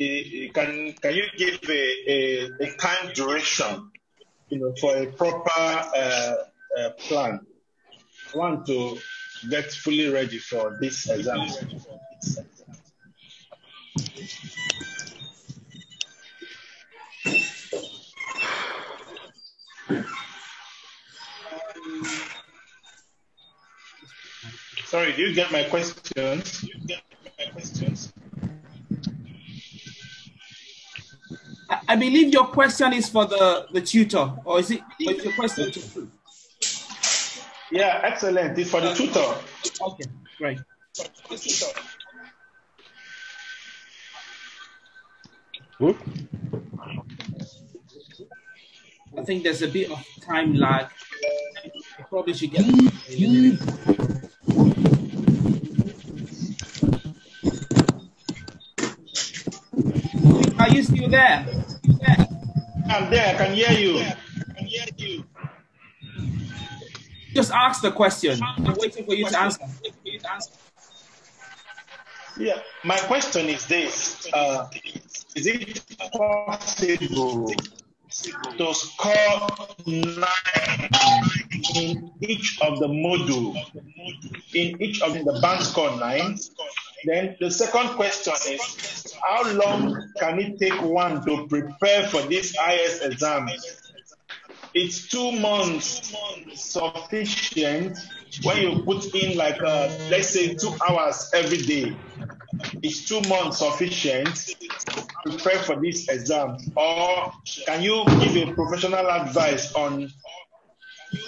eh, eh, can can you give a, a, a time duration, you know, for a proper uh, uh, plan? Want to get fully ready for this exam. Sorry, do you get my questions? You get my questions? I believe your question is for the, the tutor, or is it or is your question to Yeah, excellent. It's for the tutor. Okay, great. I think there's a bit of time lag. Probably should get. Are you still there? I'm there. I can hear you. I can hear you. Just ask the question. I'm waiting for you to answer. Yeah. My question is this: uh, Is it possible to score nine in each of the module? In each of the bank score nine. Then the second question is: How long can it take one to prepare for this IS exam? It's two months sufficient when you put in like uh, let's say two hours every day. Is two months sufficient to prepare for this exam, or can you give a professional advice on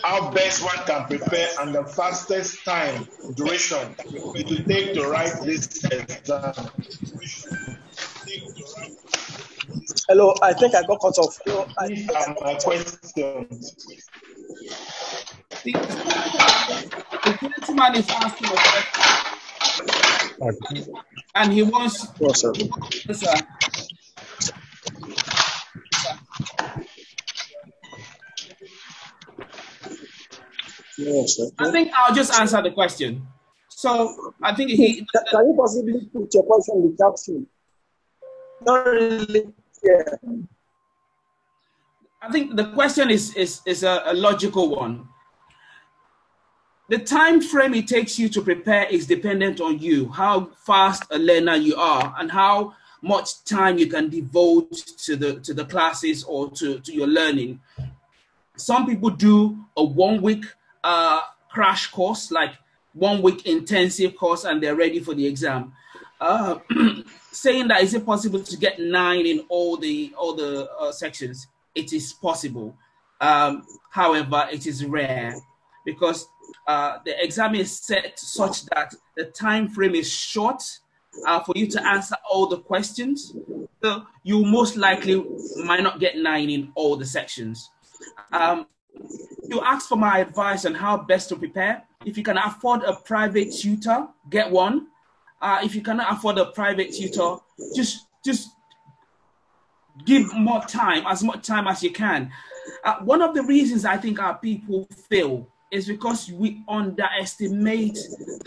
how best one can prepare and the fastest time duration it will take to write this exam? Hello, I think I got cut off. Hello, I These think I got my cut The the gentleman is asking a question, and he wants No, sir. he wants to answer. I think I'll just answer the question. So I think he. Can can you possibly put your question in the caption? Not really clear. I think the question is is is a, a logical one. The time frame it takes you to prepare is dependent on you, how fast a learner you are, and how much time you can devote to the to the classes or to, to your learning. Some people do a one week uh, crash course, like one week intensive course, and they're ready for the exam. Uh, saying that is it possible to get nine in all the all the uh, sections? It is possible. Um, however, it is rare because uh, the exam is set such that the time frame is short uh, for you to answer all the questions. So you most likely might not get nine in all the sections. Um, you ask for my advice on how best to prepare. If you can afford a private tutor, get one. Uh, if you cannot afford a private tutor, just just give more time, as much time as you can. Uh, one of the reasons I think our people fail is because we underestimate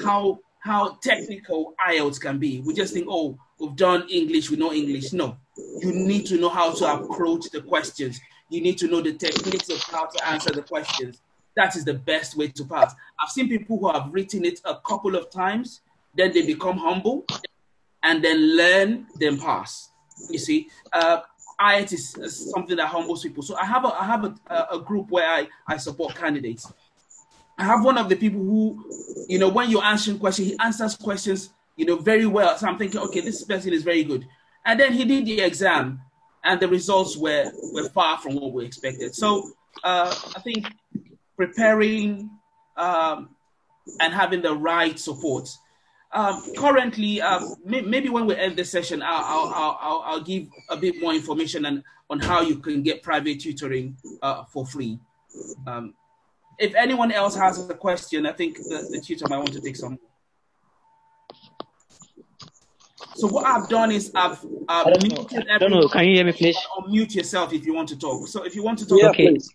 how how technical IELTS can be. We just think, oh, we've done English, we know English. No, you need to know how to approach the questions. You need to know the techniques of how to answer the questions. That is the best way to pass. I've seen people who have written it a couple of times, then they become humble, and then learn, then pass. You see, uh, is is something that humbles people. So I have a I have a, a group where I, I support candidates. I have one of the people who, you know, when you're answering questions, he answers questions, you know, very well. So I'm thinking, okay, this person is very good. And then he did the exam, and the results were were far from what we expected. So uh, I think preparing um, and having the right support. Um, currently, uh, may, maybe when we end the session, I'll, I'll, I'll, I'll, give a bit more information on, on how you can get private tutoring uh, for free. Um, if anyone else has a question, I think the, the tutor might want to take some. So what I've done is I've uh, I don't know. muted I don't know. Can you hear me, please? Or mute yourself if you want to talk. So if you want to talk, Yeah, Okay. please.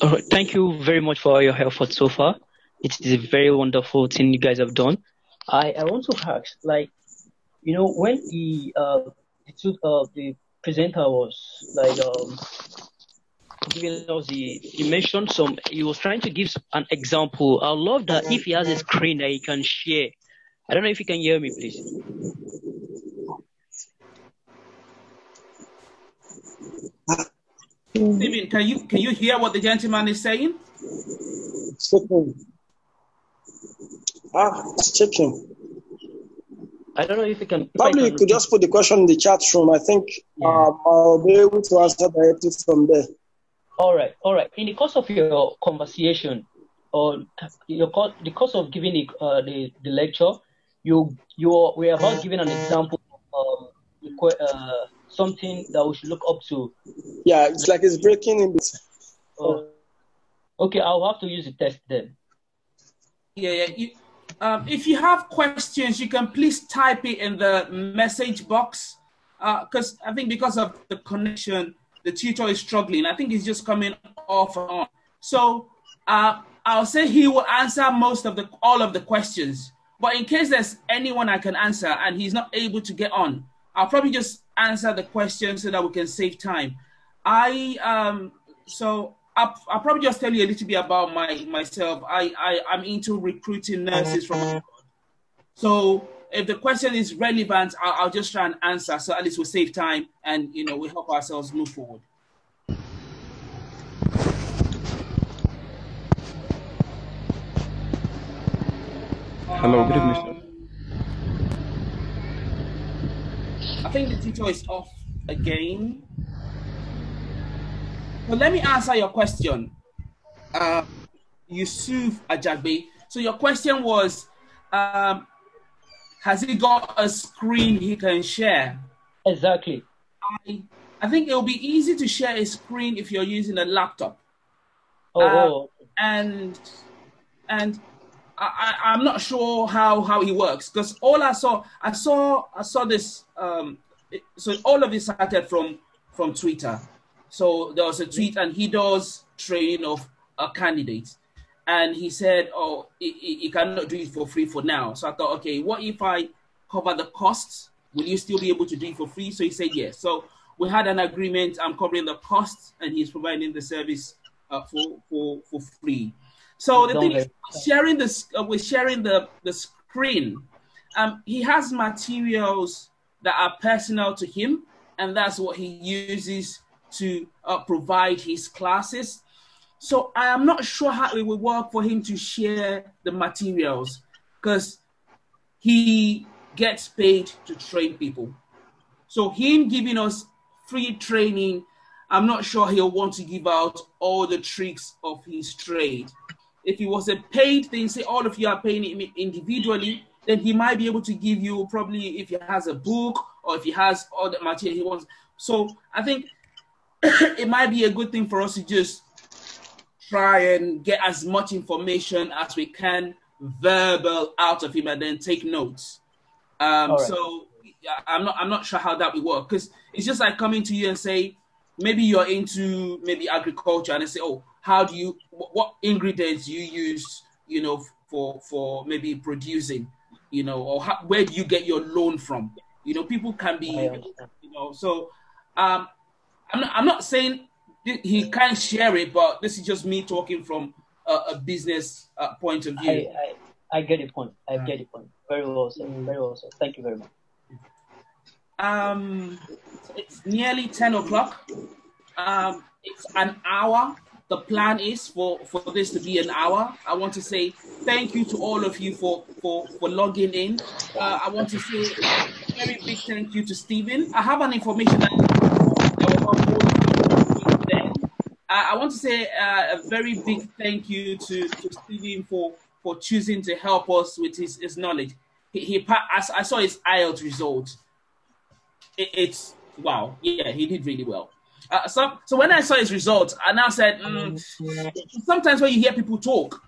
All right. Thank you very much for all your effort so far. It is a very wonderful thing you guys have done. I, I want to ask, like, you know, when the uh the, two, uh, the presenter was like um giving us the he mentioned some he was trying to give an example. I love that if he has a screen that he can share. I don't know if you can hear me, please. Stephen, can you can you hear what the gentleman is saying? It's checking. Ah, it's checking. I don't know if you can. if Probably you could just put the question in the chat room. I think um, I'll be able to answer directly from there. All right, all right. In the course of your conversation, or your the course of giving the uh, the, the lecture, you you were about giving an example of um, uh, something that we should look up to. Yeah, it's like it's breaking in. between. Uh, okay, I'll have to use the test then. Yeah, yeah. You, um, if you have questions, you can please type it in the message box. Because I think because of the connection, the tutor is struggling. I think he's just coming off and on. So uh, I'll say he will answer most of the all of the questions. But in case there's anyone I can answer and he's not able to get on, I'll probably just answer the question so that we can save time. I um so I'll, I'll probably just tell you a little bit about my myself. I, I I'm into recruiting nurses from. So if the question is relevant, I'll, I'll just try and answer. So at least we'll save time and you know we help ourselves move forward. Hello, good evening, sir. Um, I think the teacher is off again. Well, let me answer your question. Uh, Yusuf Ajagbe. So your question was, um, has he got a screen he can share? Exactly. I, I think it will be easy to share a screen if you're using a laptop. Oh, Uh, oh, and and I, I'm not sure how how he works because all I saw I saw I saw this um it- so all of this started from from Twitter. So there was a tweet and he does training of a candidate, and he said, "Oh, he, he he cannot do it for free for now." So I thought, okay, what if I cover the costs? Will you still be able to do it for free? So he said yes. So we had an agreement. I'm covering the costs, and he's providing the service uh, for for for free. So the Don't thing is, sharing this, uh, we're sharing the the screen. Um, he has materials that are personal to him, and that's what he uses to uh, provide his classes. So I am not sure how it will work for him to share the materials because he gets paid to train people. So him giving us free training, I'm not sure he'll want to give out all the tricks of his trade. If it was a paid thing, say all of you are paying him individually, then he might be able to give you probably if he has a book or if he has all the material he wants. So I think it might be a good thing for us to just try and get as much information as we can verbal out of him and then take notes. Um, right. So I'm not I'm not sure how that would work because it's just like coming to you and say maybe you're into maybe agriculture and they say oh how do you what ingredients you use you know for for maybe producing you know or how, where do you get your loan from you know people can be you know so um i'm not, I'm not saying he can't share it but this is just me talking from a, a business uh, point of view I, I, I get the point. I get the point. Very well said. Very well said. Thank you very much. Um, it's nearly 10 o'clock. Um, it's an hour. The plan is for, for this to be an hour. I want to say thank you to all of you for, for, for logging in. Uh, I want to say a very big thank you to Stephen. I have an information that I want to say uh, a very big thank you to, to Stephen for, for choosing to help us with his, his knowledge. He, he I, I saw his IELTS result it, it's wow. Yeah, he did really well. Uh, so, so when I saw his results, I now said, mm, sometimes when you hear people talk,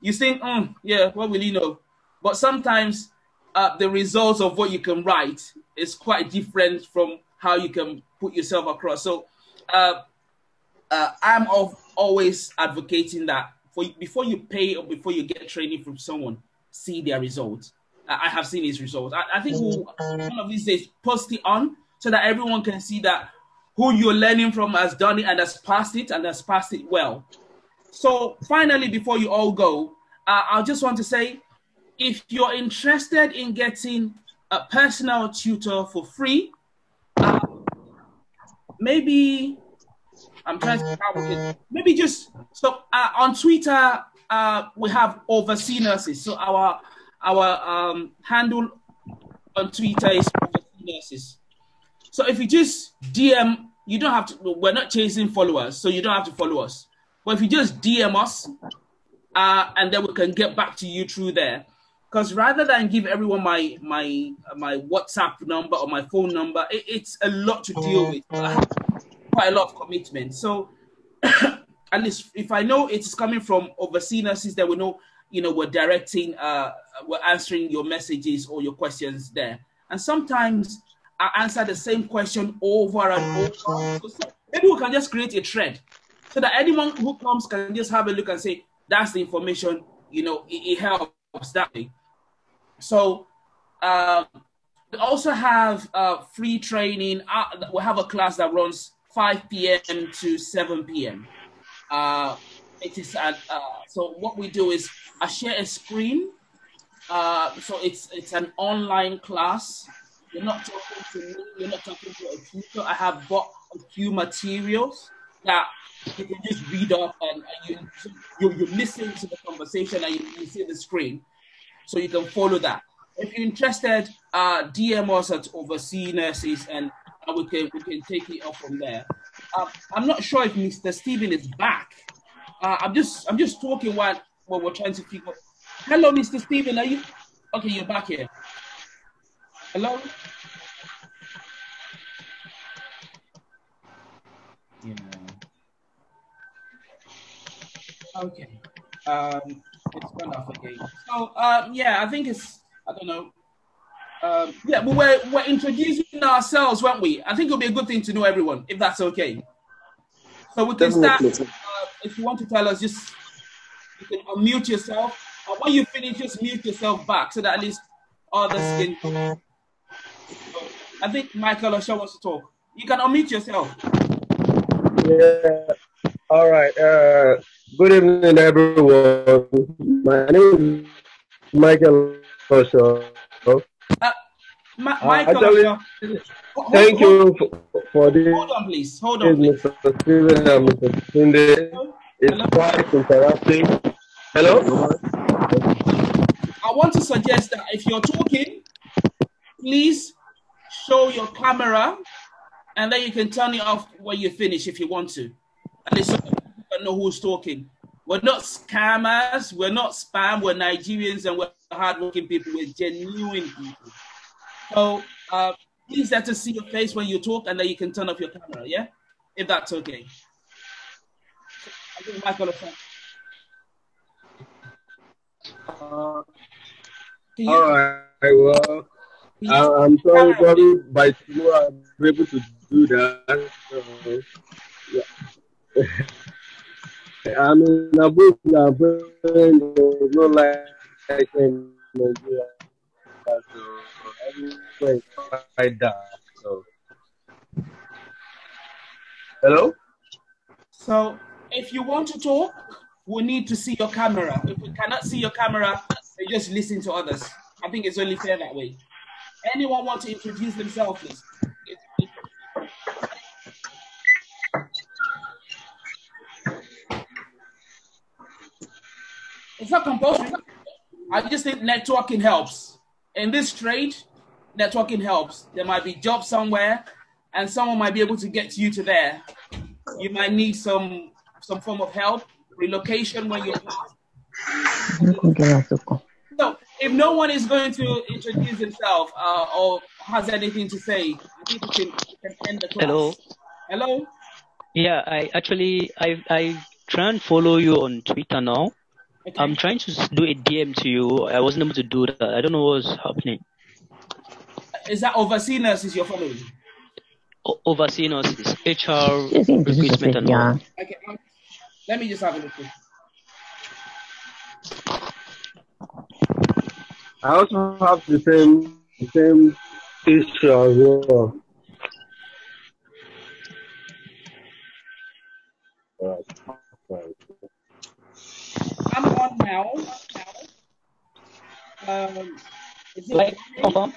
you think, mm, yeah, what will you know? But sometimes uh, the results of what you can write is quite different from how you can put yourself across. So, uh, uh, I'm of, always advocating that for before you pay or before you get training from someone, see their results. I I have seen his results. I, I think we'll, one of these days post it on so that everyone can see that who you're learning from has done it and has passed it and has passed it well. So finally, before you all go, uh, I just want to say, if you're interested in getting a personal tutor for free, uh, maybe I'm trying to maybe just so uh, on Twitter uh, we have Oversea Nurses. So our our um, handle on Twitter is nurses. So if you just DM, you don't have to. We're not chasing followers, so you don't have to follow us. But if you just DM us, uh, and then we can get back to you through there. Because rather than give everyone my my my WhatsApp number or my phone number, it, it's a lot to deal with. I have quite a lot of commitment. So at least if I know it's coming from overseas nurses, then we know you know we're directing, uh, we're answering your messages or your questions there. And sometimes answer the same question over and over. So maybe we can just create a thread so that anyone who comes can just have a look and say that's the information. You know, it, it helps that way. So um, we also have uh, free training. Uh, we have a class that runs 5 p.m. to 7 p.m. Uh, it is at, uh, so what we do is I share a screen. Uh, so it's it's an online class. You're not talking to me. You're not talking to a tutor. I have bought a few materials that you can just read off and, and you, you you listen to the conversation and you, you see the screen so you can follow that. If you're interested, uh, DM us at Overseas Nurses and we can we can take it up from there. Uh, I'm not sure if Mr. Stephen is back. Uh, I'm just I'm just talking while, while we're trying to figure. Hello, Mr. Stephen. Are you okay? You're back here. Hello. Yeah. Okay. Um, it's gone off again. So um, yeah, I think it's I don't know. Um, yeah, but we're we're introducing ourselves, weren't we? I think it'll be a good thing to know everyone, if that's okay. So we can start. Uh, if you want to tell us, just you can unmute yourself, and when you finish, just mute yourself back so that at least others can. I think Michael Osho wants to talk. You can unmute yourself. Yeah. All right. Uh, good evening, everyone. My name is Michael Osho. Uh, Ma- Michael actually. Hold- Thank hold- you for, for this, Hold on, please. Hold on, please. Mr. Stephen and Mr. Tunde. It's quite interactive. Hello? I want to suggest that if you're talking, please show your camera and then you can turn it off when you finish if you want to. And that people know who's talking. We're not scammers, we're not spam, we're Nigerians and we're hardworking people, we're genuine people. So uh, please let us see your face when you talk and then you can turn off your camera, yeah? If that's okay. Uh, all right. Well, Uh, can you- I, I'm sorry, probably by tomorrow I'll be able to do that. So, yeah. I'm in Abuja, but there's no light in Nigeria. So everywhere is quite dark. So, hello? So if you want to talk, we need to see your camera. If we cannot see your camera, just listen to others. I think it's only fair that way. Anyone want to introduce themselves, please? It's not compulsory. I just think networking helps. In this trade, networking helps. There might be jobs somewhere, and someone might be able to get you to there. You might need some some form of help, relocation when you're if no one is going to introduce himself uh, or has anything to say, I think we can, we can end the class. Hello. Hello. Yeah, I actually I I try and follow you on Twitter now. Okay. I'm trying to do a DM to you. I wasn't able to do that. I don't know what's happening. Is that overseas nurses you're following? O- overseeing us is HR recruitment and all. Okay. Um, let me just have a look. I also have the same the same issue as well. Alright. Alright. I'm on now. Um, is it Like, confirm?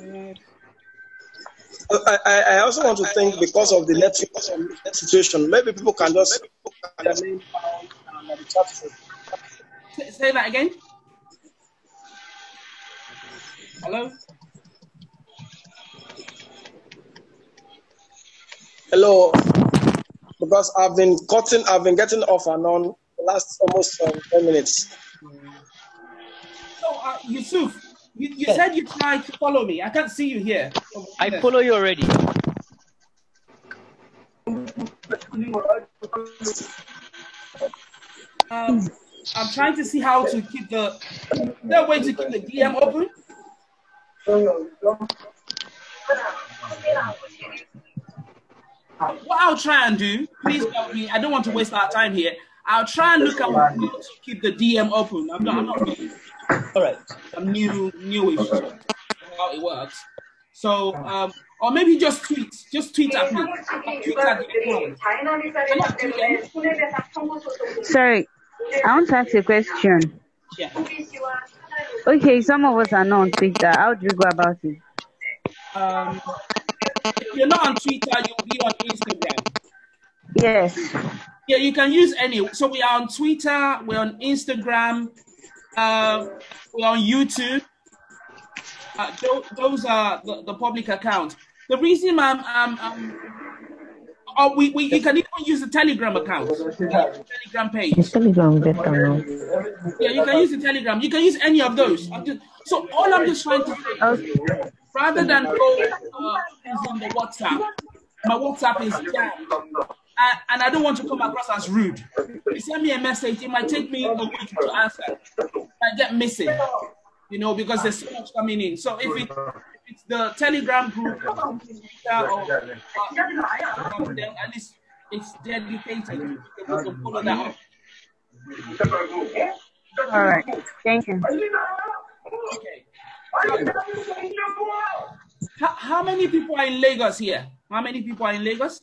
I, I I also want to think because of the network situation, maybe people can just their name down and the chat room. Say, that again. Hello. Hello, because I've been cutting, I've been getting off and on the last almost um, 10 minutes. So, uh, Yusuf, you, you Yes. said you tried to follow me. I can't see you here. I follow you already. Um, I'm trying to see how to keep the. Is there a way to keep the DM open? What I'll try and do, please help me. I don't want to waste our time here. I'll try and look at how to keep the DM open. I'm not. I'm not really, All right. I'm new, newish to how it works. So, um, or maybe just tweet, just tweet at me. Tweet at tweet at me. Sorry, I want to ask a question. Yeah. Okay, some of us are not on Twitter. How do you go about it? Um, if you're not on Twitter, you'll be on Instagram. Yes. Yeah, you can use any. So we are on Twitter, we're on Instagram, uh, we're on YouTube. Uh, tho- those are the, the public accounts. The reason I'm, I'm, I'm oh, we, we, you can even use the Telegram account, the Telegram page. Telegram better now. Yeah, you can use the Telegram. You can use any of those. Just, so all I'm just trying to say, rather than go uh, using the WhatsApp, my WhatsApp is jammed, and, and I don't want to come across as rude. You send me a message, it might take me a week to answer. I get missing, you know, because there's so much coming in. So if, it, if it's the Telegram group or or uh, then at least it's dedicated. You can follow that up. All right. Thank you. Okay. How, how many people are in Lagos here? How many people are in Lagos?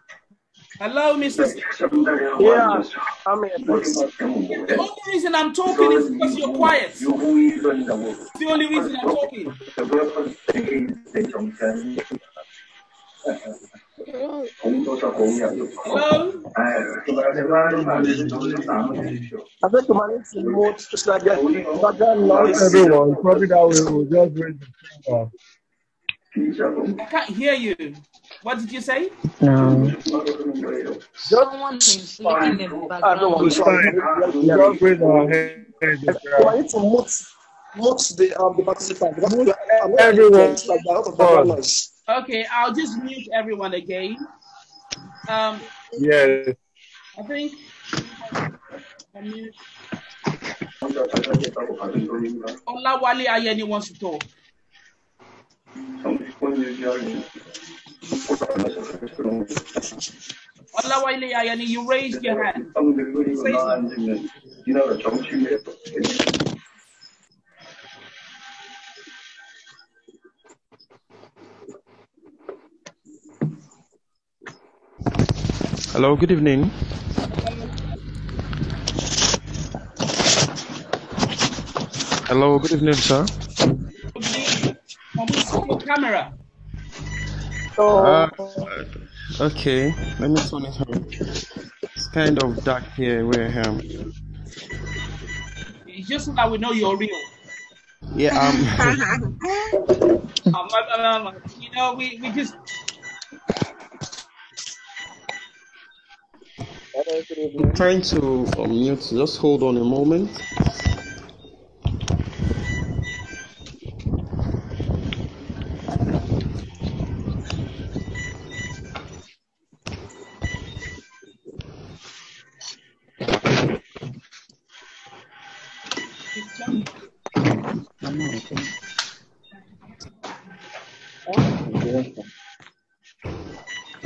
Hello, Mister. Yeah, I'm here. The only reason I'm talking is because you're quiet. It's the only reason I'm talking. Hello? I think the man is remote, just like that. Background noise. Everyone, probably that way will just raise the finger. I can't hear you. What did you say? No. Someone is the. I don't want to. To mute, mute the um the. Everyone. Okay, I'll just mute everyone again. Um. Yeah. I think. I wali Ayeni wants to talk. Allah yani you raised your hand. Hello, good evening. Hello, good evening, sir. Good evening. Camera camera? Uh, okay, let me turn it on. It's kind of dark here where I am. It's just so that we know you're real. Yeah, um, Um, um, um, you know, we, we just. I'm trying to unmute. Just hold on a moment.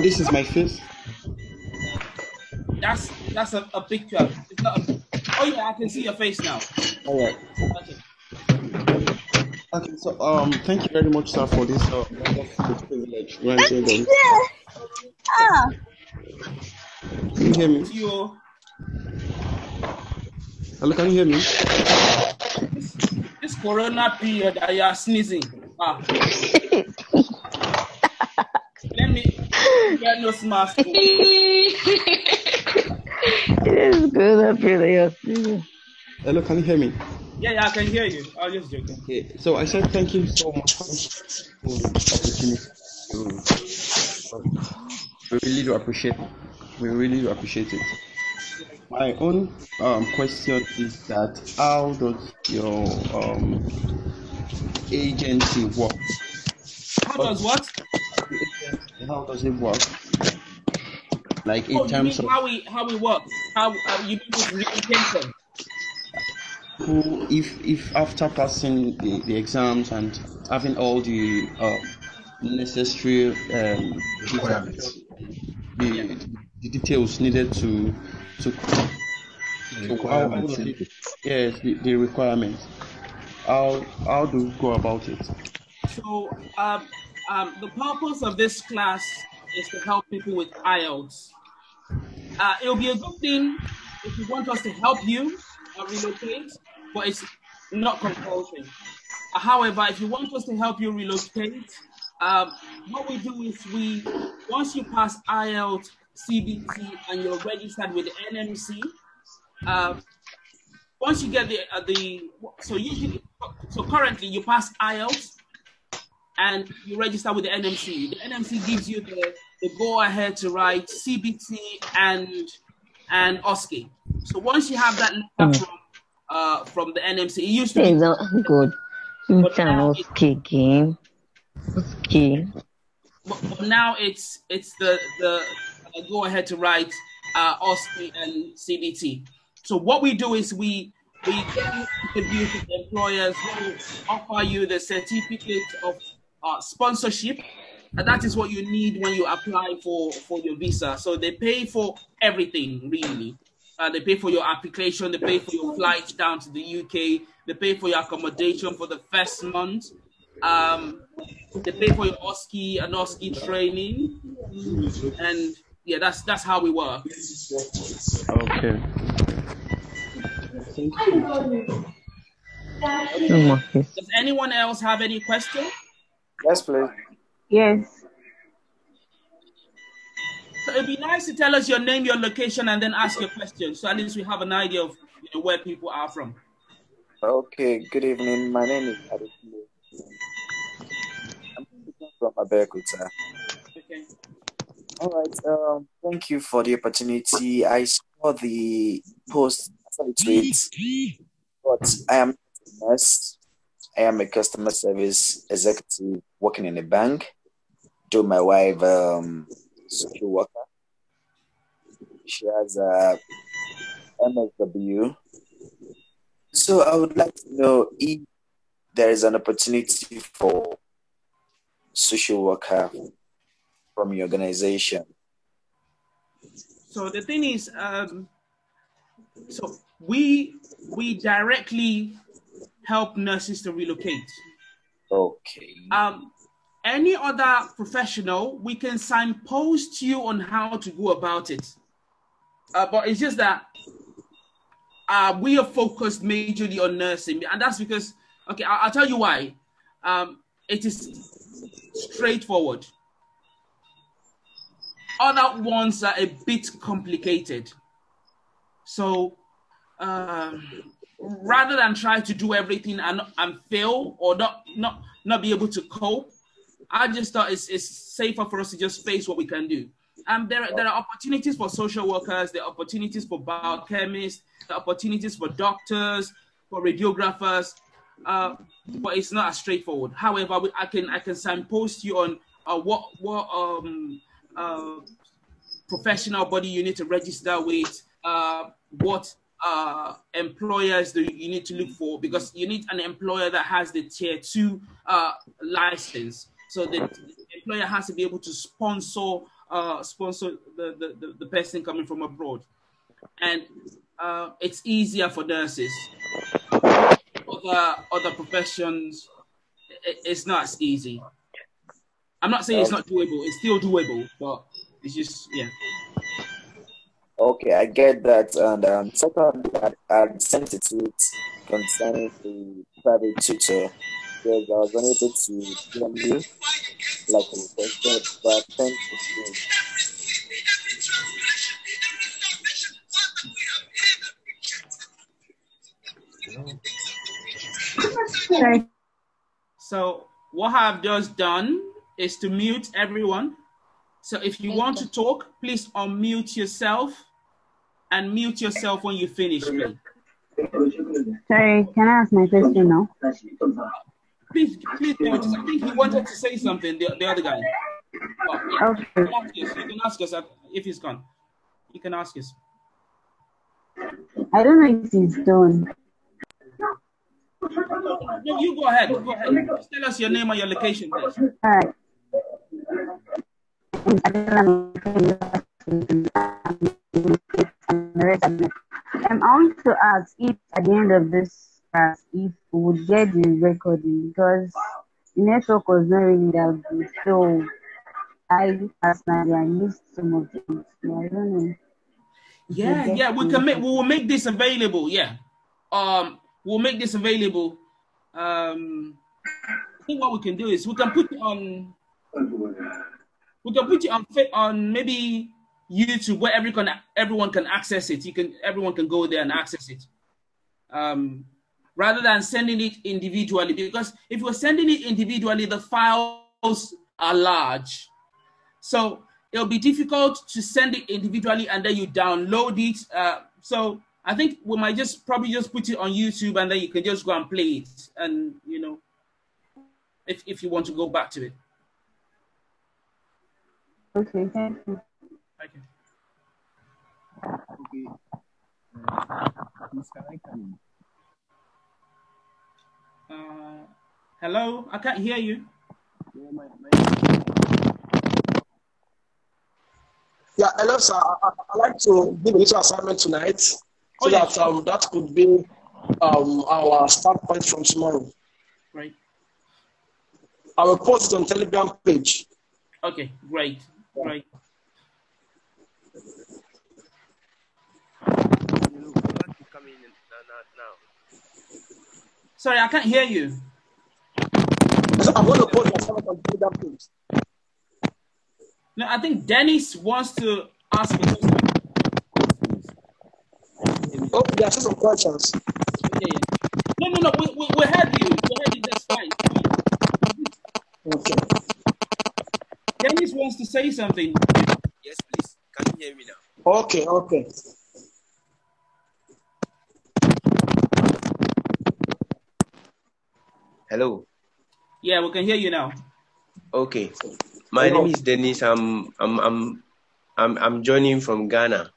This is my face. That's that's a, a picture. It's not a, oh yeah, I can see your face now. All right. Okay. Okay, so um, thank you very much, sir, for this uh, wonderful privilege granted. Ah, Can you hear me? You Hello, can you hear me? this corona period you are sneezing. Ah. Let me get no mask. It is good up here. Yes. Hello, can you hear me? Yeah, yeah, I can hear you. I was just joking. Okay, so I said thank you so much for this opportunity. We really do appreciate. We really do appreciate it. My own um, question is that how does your um, agency work? How does what? How does it work? Like in Oh, terms of how we how we work? How uh, you mean with retention? who, if if after passing the, the exams and having all the uh, necessary um, details, the, the details needed to to, to how, how does yes the, the requirements how how do we go about it So um, um, the purpose of this class is to help people with IELTS. Uh, it'll be a good thing if you want us to help you uh, relocate, but it's not compulsory. Uh, however, if you want us to help you relocate, um, what we do is we once you pass IELTS, CBT, and you're registered with NMC, uh, once you get the uh, the so usually so currently you pass IELTS and you register with the NMC. The NMC gives you the, the go ahead to write CBT and and OSCE. So once you have that letter from uh, from the NMC, it used to be no, good. You can okay again. Okay. but, but now it's it's the the uh, go ahead to write uh, OSCE and CBT. So what we do is we we get interviews with employers who offer you the certificate of uh, sponsorship, and that is what you need when you apply for for your visa. So they pay for everything really. Uh, they pay for your application, they pay for your flights down to the UK, they pay for your accommodation for the first month. Um, they pay for your OSCE and OSCE training, and yeah, that's that's how we work. okay Thank you. No more. Yes. Does anyone else have any question? Yes, please. Yes. So it'd be nice to tell us your name, your location, and then ask your question, so at least we have an idea of you know, where people are from. Okay, good evening. My name is Adekunle. I'm speaking from Abeokuta. Okay. All right. Um, thank you for the opportunity. I saw the post, I saw the tweet, but I am not a nurse. I am a customer service executive working in a bank. Do my wife um social worker. She has a MSW. So I would like to know if there is an opportunity for social worker from your organization. So the thing is, um, so we we directly help nurses to relocate. Okay. Um, any other professional, we can signpost you on how to go about it. Uh, but it's just that uh, we are focused majorly on nursing, and that's because okay, I'll, I'll tell you why. Um, it is straightforward. Other ones are a bit complicated. So um, rather than try to do everything and, and fail or not not not be able to cope, I just thought it's, it's safer for us to just face what we can do. And there, there are opportunities for social workers, there are opportunities for biochemists, there are opportunities for doctors, for radiographers, uh, but it's not as straightforward. However, we- I can I can signpost you on uh, what what um, uh, professional body you need to register with, uh, what uh, employers do you need to look for because you need an employer that has the tier two uh, license. So the, the employer has to be able to sponsor uh, sponsor the, the, the, the person coming from abroad. And uh, it's easier for nurses. Other, other professions, it, it's not as easy. I'm not saying it's not doable, it's still doable, but it's just, yeah. Okay, I get that. And um, second, I, I sent it to it concerning the private tutor because I was unable to join you like I requested, but thank you. So what I've just done is to mute everyone. So if you want to talk, please unmute yourself and mute yourself when you finish, please. Sorry, can I ask my question now? Please, please, I think he wanted to say something, the, the other guy. Oh, Okay. you, can ask us, you can ask us if he's gone. You can ask us. I don't know if he's done. No, you go ahead. Go ahead. Just tell us your name and your location, please. All right. Um, I want to ask if at the end of this class, if we would get the recording because the network was not really that good. So I personally I missed some of it. So I don't know. Yeah, yeah, we can make we will make this available. Yeah. Um we'll make this available. Um I think what we can do is we can put it on we can put it on on maybe YouTube where everyone everyone can access it. You can everyone can go there and access it. Um rather than sending it individually because if you're sending it individually the files are large. So it'll be difficult to send it individually and then you download it. Uh, so I think we might just probably just put it on YouTube and then you can just go and play it. And you know, if if you want to go back to it. Okay, thank you. Okay. Okay. Uh, please, can I come in? Uh, hello, I can't hear you. Yeah, my, my, Yeah, hello, sir. I, I- I'd like to give a little assignment tonight so Oh, yeah, that um, that could be um, our start point from tomorrow. Right. I will post it on Telegram page. Okay, great, great. Sorry, I can't hear you. So I'm going to the assignment on page. No, I think Dennis wants to ask a question. Oh, there are some questions. Yeah. No, no, no. We, we, we heard you. We heard you. That's fine. Okay. Dennis wants to say something. Yes, please. Can you hear me now? Okay, okay. Hello. Yeah, we can hear you now. Okay. My name is Dennis. I'm I'm I'm I'm I'm joining from Ghana.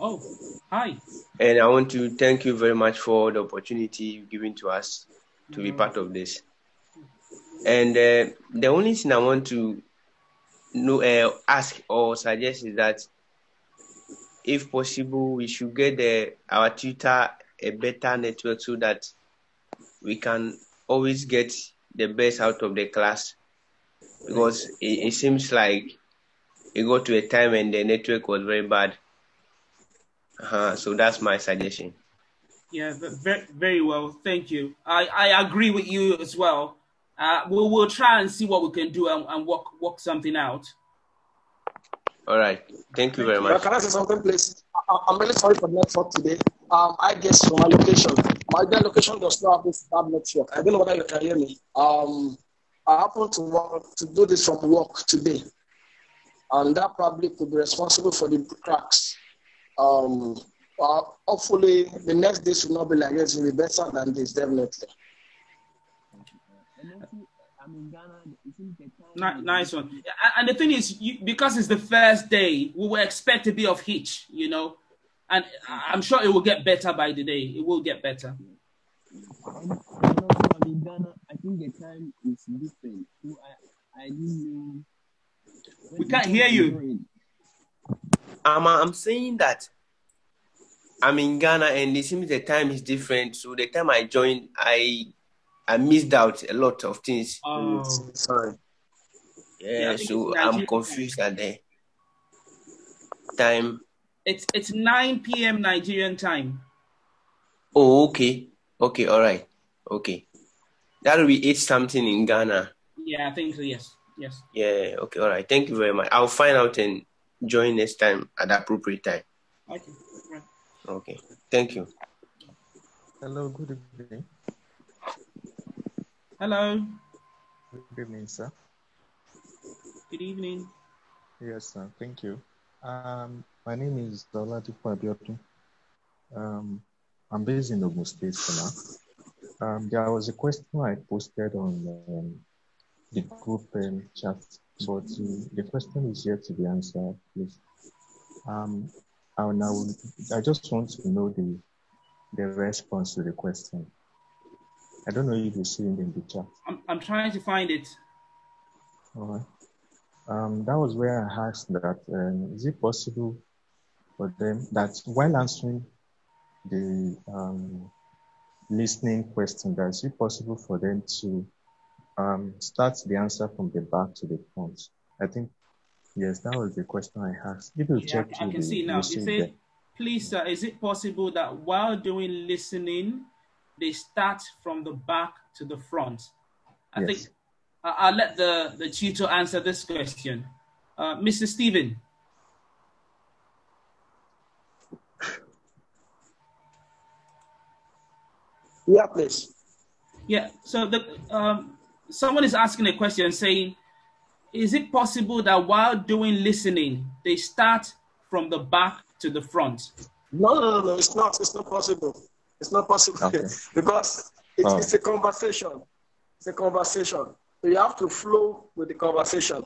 Oh, hi. And I want to thank you very much for the opportunity you've given to us to be part of this. And uh, the only thing I want to know, uh, ask or suggest is that, if possible, we should get the, our tutor a better network so that we can always get the best out of the class. Because it, it seems like it got to a time when the network was very bad. Uh-huh, so that's my suggestion. Yeah, very, very well. Thank you. I, I agree with you as well. Uh, we'll, we'll try and see what we can do and, and work, work something out. All right. Thank you very much. can I say something, please? I, I'm really sorry for the network today. Um, I guess from my location, my dear location does not have this bad network. I don't know whether you can hear me. Um, I happen to work, to do this from work today, and that probably could be responsible for the cracks. Um, uh, hopefully, the next day should not be like this. It will be better than this, definitely. I'm in Ghana. It seems the Ni- time nice one. And the thing is, you, because it's the first day, we will expect a bit of hitch, you know, and I- I'm sure it will get better by the day. It will get better. And also, I'm in Ghana. I think the time is different. So I, I didn't know We can't hear you. Um, I'm saying that I'm in Ghana and it seems the time is different. So the time I joined, I I missed out a lot of things. Oh, sorry. Yeah, Yeah, so I'm confused at the time. It's it's 9 p.m. Nigerian time. Oh, okay. Okay, all right. Okay. That'll be eight something in Ghana. Yeah, I think so. Yes, yes. Yeah, okay, all right. Thank you very much. I'll find out and join next time at the appropriate time. Okay. Right. Okay. Thank you. Hello, good evening. Hello. Good evening, sir. Good evening. Yes, sir. Thank you. Um, my name is Oladipo Abiodun. Um, I'm based in Ogun State now. Um, there was a question I posted on um, the group um, chat, but uh, the question is yet to be answered, please. Um, and I, would, I just want to know the, the response to the question. I don't know if you see it in the chat. I'm I'm trying to find it. All right. Um, that was where I asked that um, is it possible for them that while answering the um, listening question, that is it possible for them to um, start the answer from the back to the front? I think yes, that was the question I asked. If you Yeah, check I to can the see now. Listening said, please, sir, is it possible that while doing listening, they start from the back to the front? I Yes. think I- I'll let the, the tutor answer this question. Uh, Mr. Stephen. Yeah, please. Yeah, so the um, someone is asking a question saying, is it possible that while doing listening, they start from the back to the front? No, no, no, no, it's not. It's not possible. It's not possible Okay. because it's, Oh. it's a conversation. It's a conversation. So you have to flow with the conversation.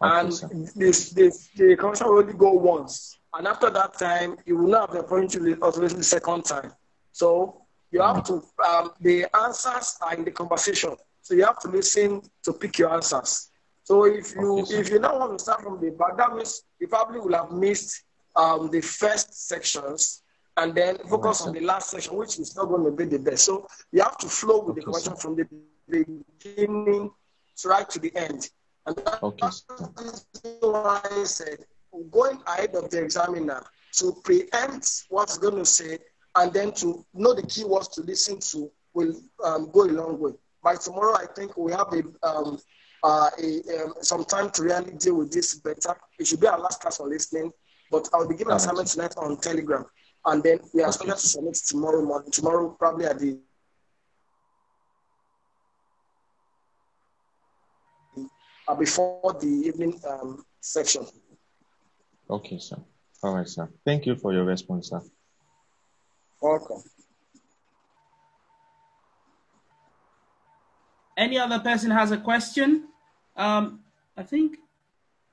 and sir. this, this, the conversation will only go once. And after that time, you will not have the opportunity to listen the second time. So you have to, um, the answers are in the conversation. So you have to listen to pick your answers. So if you Okay, if you don't want to start from the back, that means you probably will have missed um, the first sections and then focus on the last section, which is not going to be the best. So you have to flow with the Okay, question from the beginning to right to the end. And that Okay, sir. why I said going ahead of the examiner to preempt what's going to say and then to know the keywords to listen to will um, go a long way. By tomorrow, I think we have a, um, uh, a um, some time to really deal with this better. It should be our last class on listening, but I'll be giving assignment tonight on Telegram, and then we are Okay. scheduled to submit tomorrow morning. Tomorrow, probably at the uh, before the evening um, section. Okay, sir. All right, sir. Thank you for your response, sir. Welcome. Any other person has a question? Um, I think,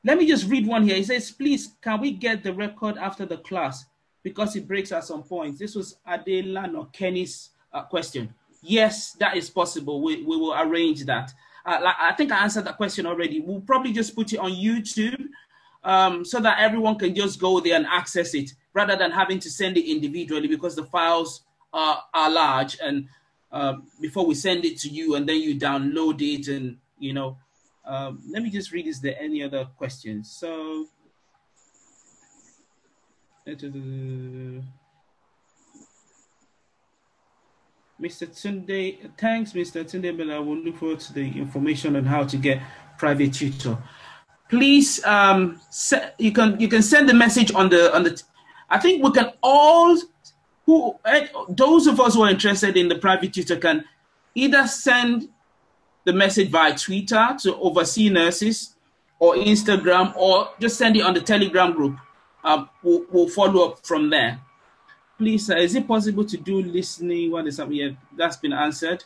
let me just read one here. He says, please, can we get the record after the class? Because it breaks at some points. This was Adela or Kenny's uh, question. Yes, that is possible. We, we will arrange that. Uh, like, I think I answered that question already. We'll probably just put it on YouTube um, so that everyone can just go there and access it rather than having to send it individually because the files are, are large and uh, before we send it to you and then you download it and you know um, let me just read is there any other questions so Mr. Tunde, thanks, Mr. Tunde Bella. I will look forward to the information on how to get private tutor. Please, um, you can you can send the message on the on the. I think we can all who eh, those of us who are interested in the private tutor can either send the message via Twitter to Oversea Nurses or Instagram or just send it on the Telegram group. Um, we'll, we'll follow up from there. Please, uh, is it possible to do listening? What is up? Yeah, that's been answered.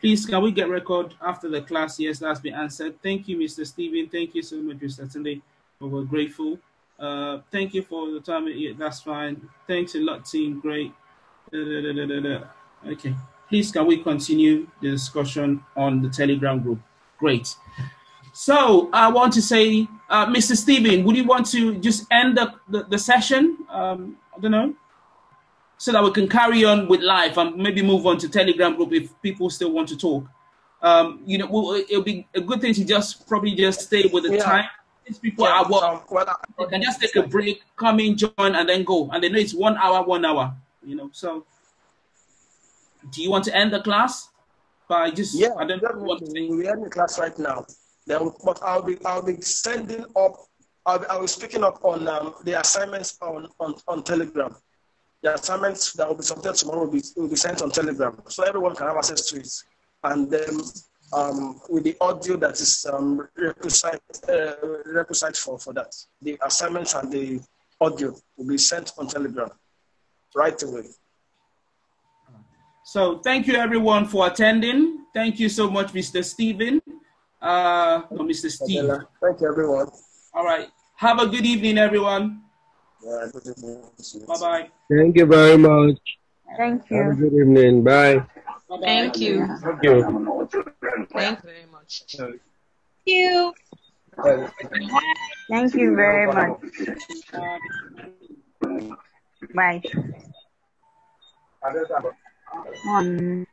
Please, can we get record after the class? Yes, that's been answered. Thank you, Mr. Stephen. Thank you so much, Mr. Tunde. We're grateful. Uh, thank you for the time. Yeah, that's fine. Thanks a lot, team. Great. Da, da, da. Okay. Please, can we continue the discussion on the Telegram group? Great. So I want to say, uh, Mr. Stephen, would you want to just end the, the, the session? Um, I don't know. So that we can carry on with life and maybe move on to Telegram group if people still want to talk. Um, you know, well, it'll be a good thing to just probably just stay with the Yeah. time. These people Yeah, are work. um, well, they can just take a break, come in, join, and then go. And they know it's one hour, one hour. You know, so do you want to end the class by just Yeah, I don't know what. We're in the class right now. Then, but I'll be I'll be sending up. I'll be, I'll be speaking up on um, the assignments on, on, on Telegram. The assignments that will be submitted tomorrow will be, will be sent on Telegram, so everyone can have access to it. And then um, with the audio that is um, requisite, uh, requisite for, for that, the assignments and the audio will be sent on Telegram right away. So thank you everyone for attending. Thank you so much, Mr. Stephen. Uh, no, Mr. Steve. Thank you, everyone. All right. Have a good evening, everyone. Yeah. Bye bye. Thank you very much. Thank Have a good evening. Bye. Thank you. Thank you. Thank you very much. Thank you. Thank you very much. Bye. Um,